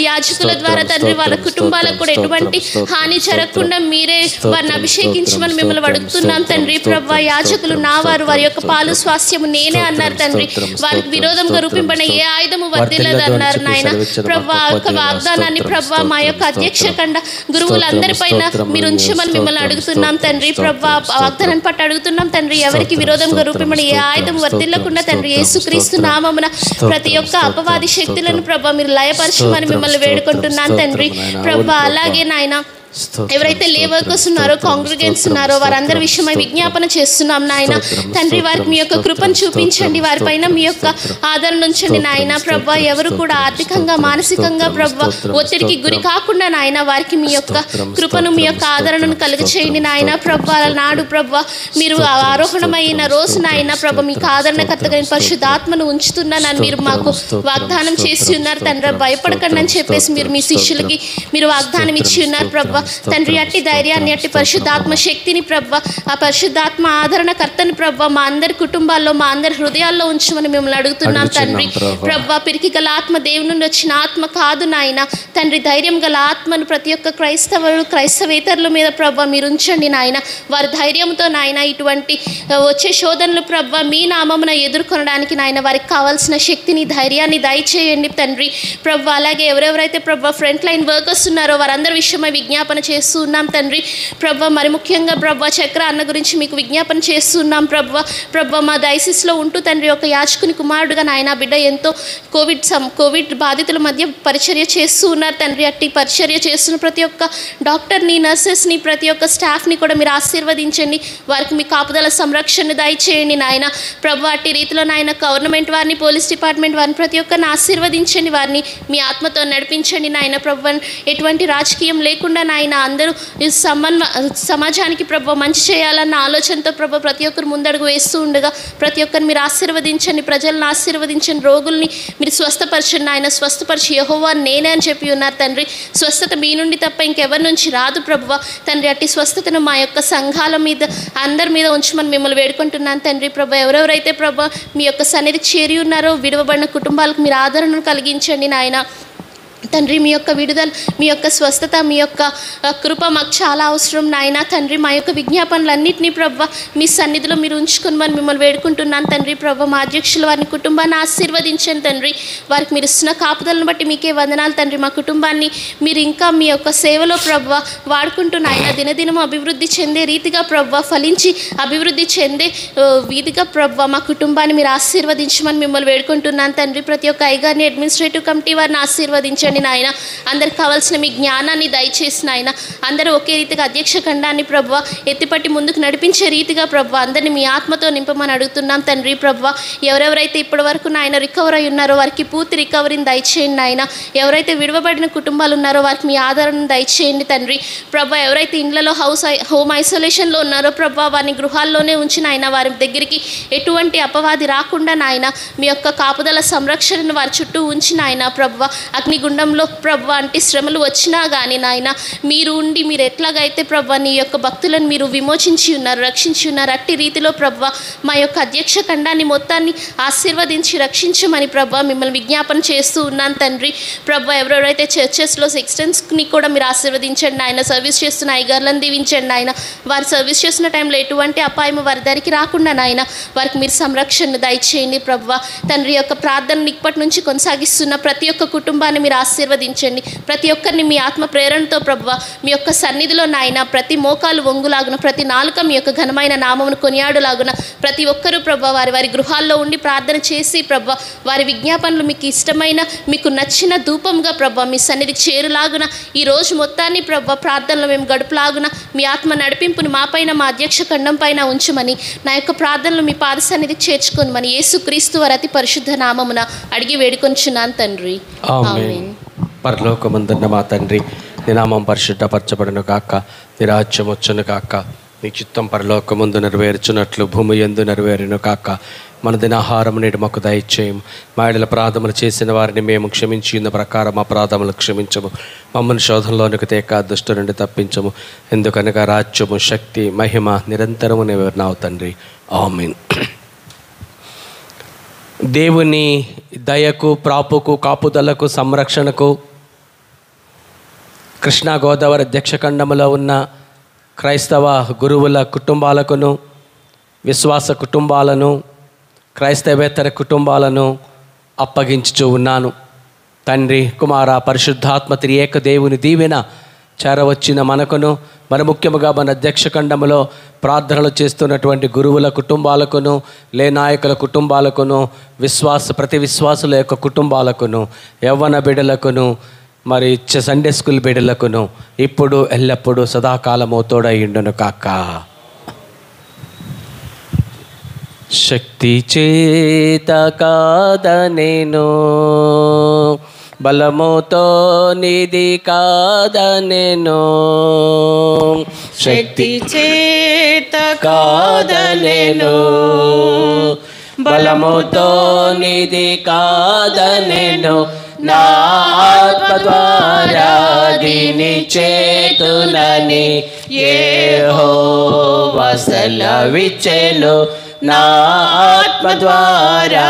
యాజకుల ద్వారా తండ్రి వాళ్ళ కుటుంబాలకు కూడా ఎటువంటి హాని జరగకుండా మీరే వారిని అభిషేకించమని మిమ్మల్ని అడుగుతున్నాం తండ్రి ప్రభు. యాజకులు నా వారు వారి యొక్క పాలు స్వాస్థ్యము నేనే అన్నారు తండ్రి. వారికి విరోధంగా రూపింపడిన ఏ ఆయుధము వర్దిల్లదు అన్నారు నాయన. ప్రభు యొక్క వాగ్దానాన్ని ప్రభు మా యొక్క అధ్యక్ష కండ గురువులందరిపైన మీరు ఉంచమని మిమ్మల్ని అడుగుతున్నాం తండ్రి ప్రభు. వాగ్దానాన్ని పట్టు అడుగుతున్నాం తండ్రి. ఎవరికి విరోధంగా రూపింపడిన ఏ ఆయుధం వర్దిల్లకుండా తండ్రి యేసుక్రీస్తు నామమున ప్రతి ఒక్క అపవాది శక్తులను ప్రభు మీరు లయపరచమని మిమ్మల్ని వేడుకుంటున్నాను తండ్రి. ప్రభు. అలాగే నాయన. ఎవరైతే లేవర్కర్స్ ఉన్నారో కాంగ్రిగెన్స్ ఉన్నారో వారందరి విషయమై విజ్ఞాపన చేస్తున్నాం నాయన. తండ్రి వారికి మీ యొక్క కృపను చూపించండి. వారిపైన మీ యొక్క ఆదరణ ఉంచండి నాయన. ప్రభా ఎవరు కూడా ఆర్థికంగా మానసికంగా ప్రభా ఒత్తిడికి గురి కాకుండా నాయన వారికి మీ యొక్క కృపను మీ యొక్క ఆదరణను కలుగ చేయండి నాయన. ప్రభా నాడు ప్రభా మీరు ఆరోహణమైన రోజు నాయన. ప్రభ మీకు ఆదరణకర్తగా పరిశుద్ధాత్మను ఉంచుతున్నానని మీరు మాకు వాగ్దానం చేసి ఉన్నారు తండ్రి. భయపడకండి అని చెప్పేసి మీరు మీ శిష్యులకి మీరు వాగ్దానం ఇచ్చి ఉన్నారు ప్రభ. తండ్రి అట్టి ధైర్యాన్ని అట్టి పరిశుద్ధాత్మ శక్తిని ప్రభ ఆ పరిశుద్ధాత్మ ఆదరణకర్తని ప్రభ మా అందరి కుటుంబాల్లో మా అందరి హృదయాల్లో ఉంచమని మిమ్మల్ని అడుగుతున్నాం తండ్రి. ప్రభ. పిరికి గల ఆత్మ దేవుని నుండి వచ్చిన ఆత్మ కాదు నాయన. తండ్రి ధైర్యం గల ఆత్మను ప్రతి ఒక్క క్రైస్తవులు క్రైస్తవేతరుల మీద ప్రభ మీరు ఉంచండి నాయన. వారి ధైర్యంతో నాయన ఇటువంటి వచ్చే శోధనలు ప్రభ మీ నామమున ఎదుర్కొనడానికి నాయన వారికి కావాల్సిన శక్తిని ధైర్యాన్ని దయచేయండి తండ్రి. ప్రభ అలాగే ఎవరెవరైతే ప్రభ ఫ్రంట్ లైన్ వర్కర్స్ ఉన్నారో వారందరి విషయమై విజ్ఞాపన విజ్ఞాపన చేస్తున్నాం తండ్రి. ప్రభ మరి ముఖ్యంగా ప్రభ చక్ర అన్న గురించి మీకు విజ్ఞాపన చేస్తున్నాం ప్రభ. ప్రభ మా డైసిస్లో ఉంటూ తండ్రి ఒక యాచకుని కుమారుడుగా నాయన బిడ్డ ఎంతో కోవిడ్ సం కోవిడ్ బాధితుల మధ్య పరిచర్య చేస్తూ ఉన్నారు తండ్రి. అట్టి పరిచర్య చేస్తున్న ప్రతి ఒక్క డాక్టర్ని నర్సెస్ని ప్రతి ఒక్క స్టాఫ్ని కూడా మీరు ఆశీర్వదించండి. వారికి మీ కాపుదల సంరక్షణ దయచేయండి నాయన. ప్రభు అట్టి రీతిలో నాయన గవర్నమెంట్ వారిని పోలీస్ డిపార్ట్మెంట్ వారిని ప్రతి ఒక్కరిని ఆశీర్వదించండి. వారిని మీ ఆత్మతో నడిపించండి నాయన ప్రభు. ఎటువంటి రాజకీయం లేకుండా నాయన ఆయన అందరూ ఈ సమన్వ సమాజానికి ప్రభు మంచి చేయాలన్న ఆలోచనతో ప్రభు ప్రతి ఒక్కరు ముందడుగు వేస్తూ ఉండగా ప్రతి ఒక్కరిని మీరు ఆశీర్వదించండి ప్రజలను ఆశీర్వదించండి రోగుల్ని మీరు స్వస్థపరచండి. ఆయన స్వస్థపరిచి యహోవా నేనే అని చెప్పి ఉన్నారు తండ్రి. స్వస్థత మీ నుండి తప్ప ఇంకెవరి నుంచి రాదు ప్రభువ. తండ్రి అట్టి స్వస్థతను మా యొక్క సంఘాల మీద అందరి మీద ఉంచమని మిమ్మల్ని వేడుకుంటున్నాను తండ్రి ప్రభు. ఎవరెవరైతే ప్రభు మీ యొక్క సన్నిధికి చేరి ఉన్నారో విడవబడిన కుటుంబాలకు మీరు ఆదరణను కలిగించండి నాయన. తండ్రి మీ యొక్క విడుదల మీ యొక్క స్వస్థత మీ యొక్క కృప మాకు చాలా అవసరం నాయన. తండ్రి మా యొక్క విజ్ఞాపనలన్నింటినీ ప్రభ మీ సన్నిధిలో మీరు ఉంచుకుని మిమ్మల్ని వేడుకుంటున్నాను తండ్రి. ప్రభ మా అధ్యక్షులు వారిని కుటుంబాన్ని ఆశీర్వదించండి తండ్రి. వారికి మీరు ఇస్తున్న కాపుదలను బట్టి మీకే వందనాలు తండ్రి. మా కుటుంబాన్ని మీరు ఇంకా మీ యొక్క సేవలో ప్రభ వాడుకుంటున్నాయన దినదినం అభివృద్ధి చెందే రీతిగా ప్రభ ఫలించి అభివృద్ధి చెందే వీధిగా ప్రభ మా కుటుంబాన్ని మీరు ఆశీర్వదించమని మిమ్మల్ని వేడుకుంటున్నాను తండ్రి. ప్రతి ఒక్క ఐగారిని అడ్మినిస్ట్రేటివ్ కమిటీ వారిని ఆశీర్వదించండి. నాయన. అందరికి కావాల్సిన మీ జ్ఞానాన్ని దయచేసి నాయన. అందరూ ఒకే రీతిగా అధ్యక్ష ఖండాన్ని ప్రభు ఎత్తిపట్టి ముందుకు నడిపించే రీతిగా ప్రభు అందరిని మీ ఆత్మతో నింపమని అడుగుతున్నాం తండ్రి ప్రభు ఎవరెవరైతే ఇప్పటి వరకు నాయన రికవర్ అయి ఉన్నారో వారికి పూర్తి రికవరీని దయచేయండి నాయన. ఎవరైతే విడవబడిన కుటుంబాలు ఉన్నారో వారికి మీ ఆదరణను దయచేయండి తండ్రి. ప్రభు ఎవరైతే ఇండ్లలో హౌస్ హోమ్ ఐసోలేషన్లో ఉన్నారో ప్రభు వారిని గృహాల్లోనే ఉంచి నాయన వారి దగ్గరికి ఎటువంటి అపవాది రాకుండా నాయన మీ యొక్క కాపుదల సంరక్షణను వారి చుట్టూ ఉంచి నాయన ప్రభు అగ్నిగుండంలో ప్రభు అంటే శ్రమలు వచ్చినా కానీ నాయన మీరు ఉండి మీరు ఎట్లాగైతే ప్రభు నీ యొక్క భక్తులను మీరు విమోచించి ఉన్నారు రక్షించి ఉన్నారు అట్టి రీతిలో ప్రభు మా యొక్క అధ్యక్ష ఖండాన్ని మొత్తాన్ని ఆశీర్వదించి రక్షించమని ప్రభు మిమ్మల్ని విజ్ఞాపన చేస్తూ ఉన్నాను తండ్రి. ప్రభు ఎవరెవరైతే చర్చెస్లో సెక్స్టెన్స్ని కూడా మీరు ఆశీర్వదించండి ఆయన సర్వీస్ చేస్తున్న ఐగర్లను దీవించండి ఆయన వారు సర్వీస్ చేస్తున్న టైంలో ఎటువంటి అపాయం వారి దగ్గరికి రాకుండా నాయన వారికి మీరు సంరక్షణ దయచేయండి ప్రభు. తండ్రి యొక్క ప్రార్థనను ఇప్పటి నుంచి కొనసాగిస్తున్న ప్రతి ఒక్క కుటుంబాన్ని మీరు ఆశీర్వదించండి. ప్రతి ఒక్కరిని మీ ఆత్మ ప్రేరణతో ప్రభు మీ యొక్క సన్నిధిలో నాయన ప్రతి మోకాలు వంగులాగున ప్రతి నాలుక మీ యొక్క ఘనమైన నామమును కొనియాడులాగున ప్రతి ఒక్కరూ ప్రభు వారి వారి గృహాల్లో ఉండి ప్రార్థన చేసి ప్రభు వారి విజ్ఞాపనలు మీకు ఇష్టమైన మీకు నచ్చిన ధూపంగా ప్రభు మీ సన్నిధికి చేరులాగున ఈ రోజు మొత్తాన్ని ప్రభు ప్రార్థనలో మేము గడుపులాగున మీ ఆత్మ నడిపింపుని మాపైన మా అధ్యక్ష ఖండం పైన ఉంచమని నా యొక్క ప్రార్థనలు మీ పాద సన్నిధికి చేర్చుకోమని యేసుక్రీస్తు వారి అతి పరిశుద్ధ నామమున అడిగి వేడుకొంచున్నాను తండ్రి. ఆమేన్. పరలోకమందున్న మా తండ్రి నినామం పరిశుద్ధపరచబడను పరిశుద్ధపరచబడును కాక నిరాజ్యం వచ్చును కాక నీ చిత్తం పరలోకముందు నెరవేర్చున్నట్లు భూమి ఎందు నెరవేరును కాక మన దినాహారం నేడు మాకు దయచేయము మా ఎడల ప్రాధములు చేసిన వారిని మేము క్షమించి ఉన్న ప్రకారం మా ప్రాధములు క్షమించము. మమ్మల్ని శోధంలోనికి తేక దుష్టు నుండి తప్పించము. ఎందుకనగా రాజ్యము శక్తి మహిమ నిరంతరము నెరవేరినావు తండ్రి. ఆమెన్. దేవుని దయకు ప్రాపుకు కాపుదలకు సంరక్షణకు కృష్ణా గోదావరి అధ్యక్షఖండములో ఉన్న క్రైస్తవ గురువుల కుటుంబాలకును విశ్వాస కుటుంబాలను క్రైస్తవేతర కుటుంబాలను అప్పగించుచూ ఉన్నాను. తండ్రి కుమార పరిశుద్ధాత్మ త్రియేక దేవుని దీవెన చేరవచ్చిన మనకును మరి ముఖ్యముగా మన అధ్యక్షఖండములో ప్రార్థనలు చేస్తున్నటువంటి గురువుల కుటుంబాలకును లే నాయకుల కుటుంబాలకును విశ్వాస ప్రతి విశ్వాసుల యొక్క కుటుంబాలకును యవ్వన బిడలకును మరి చ- సండే స్కూల్ బిడ్డలకును ఇప్పుడు ఎల్లప్పుడూ సదాకాలము తోడయిండును కాక. శక్తి చేత కాదనేను బలముతో నిధి కాదనేను శక్తి చేత కాదనేను బలముతో నిధి కాదనేను నా ఆత్మ ద్వారా దీని చేతునని ఏ హో వసలవిచ్చెను నా ఆత్మ ద్వారా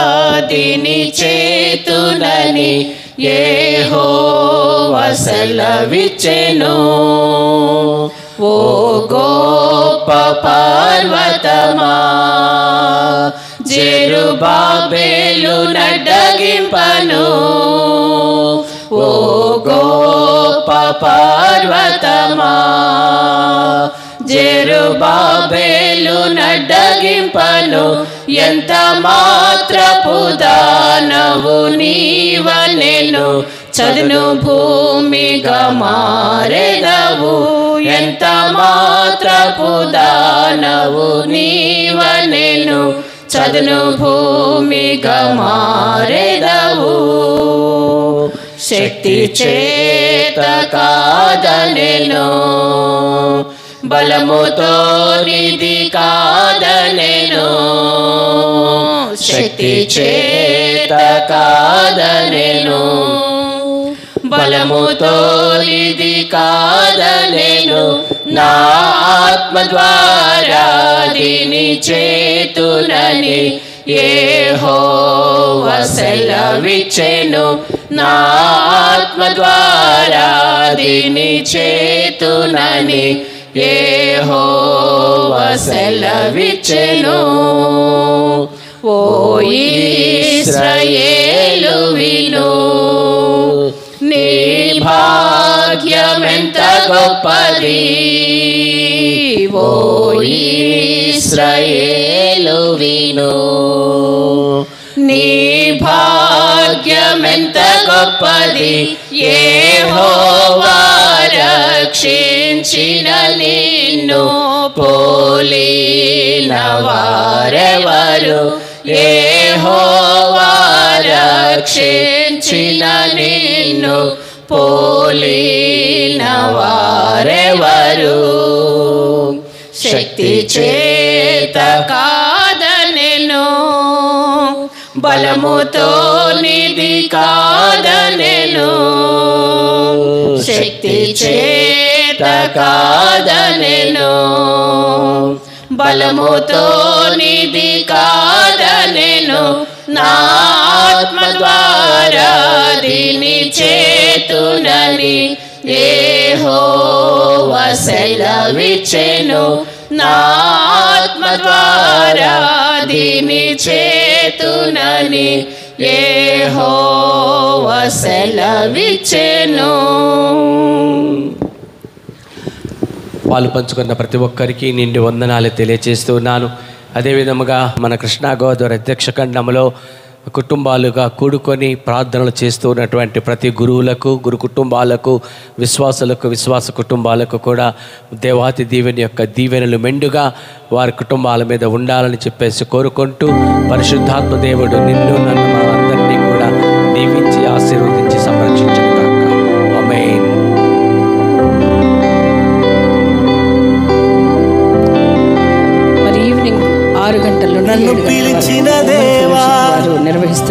దీని చేతునని ఏ హో వసలవిచ్చెను ఓ గోప పార్వతమా జెరుబాబేలు నడ్డగింపను. ఓ గోప పార్వతమా జెరుబాబేలు నడ్డగింపను. ఎంత మాత్రపు దానవు నీవనెను చదును భూమిగా మారెదవు. ఎంత మాత్రపు దానవు నీవనెను చదును భూమిగా మారెదవు శక్తి చేత కాదనెను బలముతో నిధి కాదనెను శక్తి చేత కాదనెను బలముతో నిధి కాదనెను. నా ఆత్మ ద్వారా దీని చేతులని ఏ సెలవిచ్చెను. నా ఆత్మ ద్వారా దీని చేతునని ఏ సెలవిచ్చెను. ఓ ఇస్రాయేలు విను. నీ భాగ్యమెంత గొప్పది ఓ ఇస్రాయేలు విను నీ భాగ్యమెంత గొప్పది ఏ రక్షించిన నిన్ను పోలిన వారెవరు ఏ హోవా రక్షించిన నిన్ను పోలిన వారెవరు? శక్తి చేత కాదనెను బలముతో నిధి కాదనెను. శక్తి చేత కాదనెను బలముతో నిధి కాదనెను. నా ఆత్మ ద్వారా దీని చేతునని ఏ సెలవిచ్చెను. నా ఆత్మ ద్వారా దీని చేతునని ఏ సెలవిచ్చెను. పాలు పంచుకున్న ప్రతి ఒక్కరికి నిండి వందనాలు తెలియజేస్తున్నాను అదేవిధముగా మన కృష్ణా గోదావరి అధ్యక్ష ఖండంలో కుటుంబాలుగా కూడుకొని ప్రార్థనలు చేస్తూ ఉన్నటువంటి ప్రతి గురువులకు గురు కుటుంబాలకు విశ్వాసులకు విశ్వాస కుటుంబాలకు కూడా దేవాతి దీవెని యొక్క దీవెనలు మెండుగా వారి కుటుంబాల మీద ఉండాలని చెప్పేసి కోరుకుంటూ పరిశుద్ధాత్మ దేవుడు నిన్ను నన్ను మనందరినీ కూడా దీవించి ఆశీర్వదించి సంరక్షించను కాక ఆమేన్. మరి ఈవినింగ్ ఆరు గంటల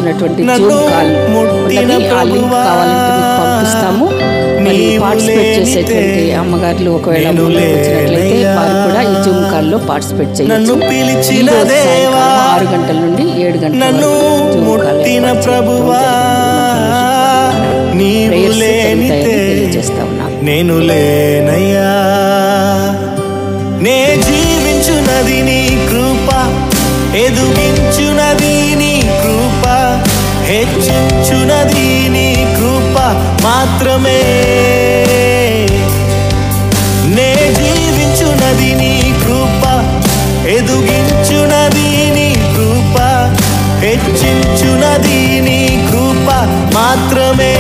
నిర్వహిస్తున్నటువంటి నన్ను జూమ్ కాల్ ముట్టిన ఉన్నది ఆ లింక్ ప్రభువా, కావాలంటే మీకు పంపిస్తాము. మరి పార్టిసిపేట్ చేసేటువంటి అమ్మగారులు ఒకవేళ ముందుకు వచ్చినట్లయితే. వారు కూడా ఈ జూమ్ కాల్లో పార్టిసిపేట్ చేయొచ్చు. దేవా, ఆరు గంటల నుండి ఏడు గంటల వరకు జూమ్ కాల్ తెలియజేస్తా ఉన్నాను. నేను లేనయ్యా. నే జీవించునది నీ కృప ఎదుగించునది నీ హెచ్చించునది నీ కృప మాత్రమే. నే జీవించునది నీ కృప ఎదుగించునది నీ కృప హెచ్చించునది నీ కృప మాత్రమే.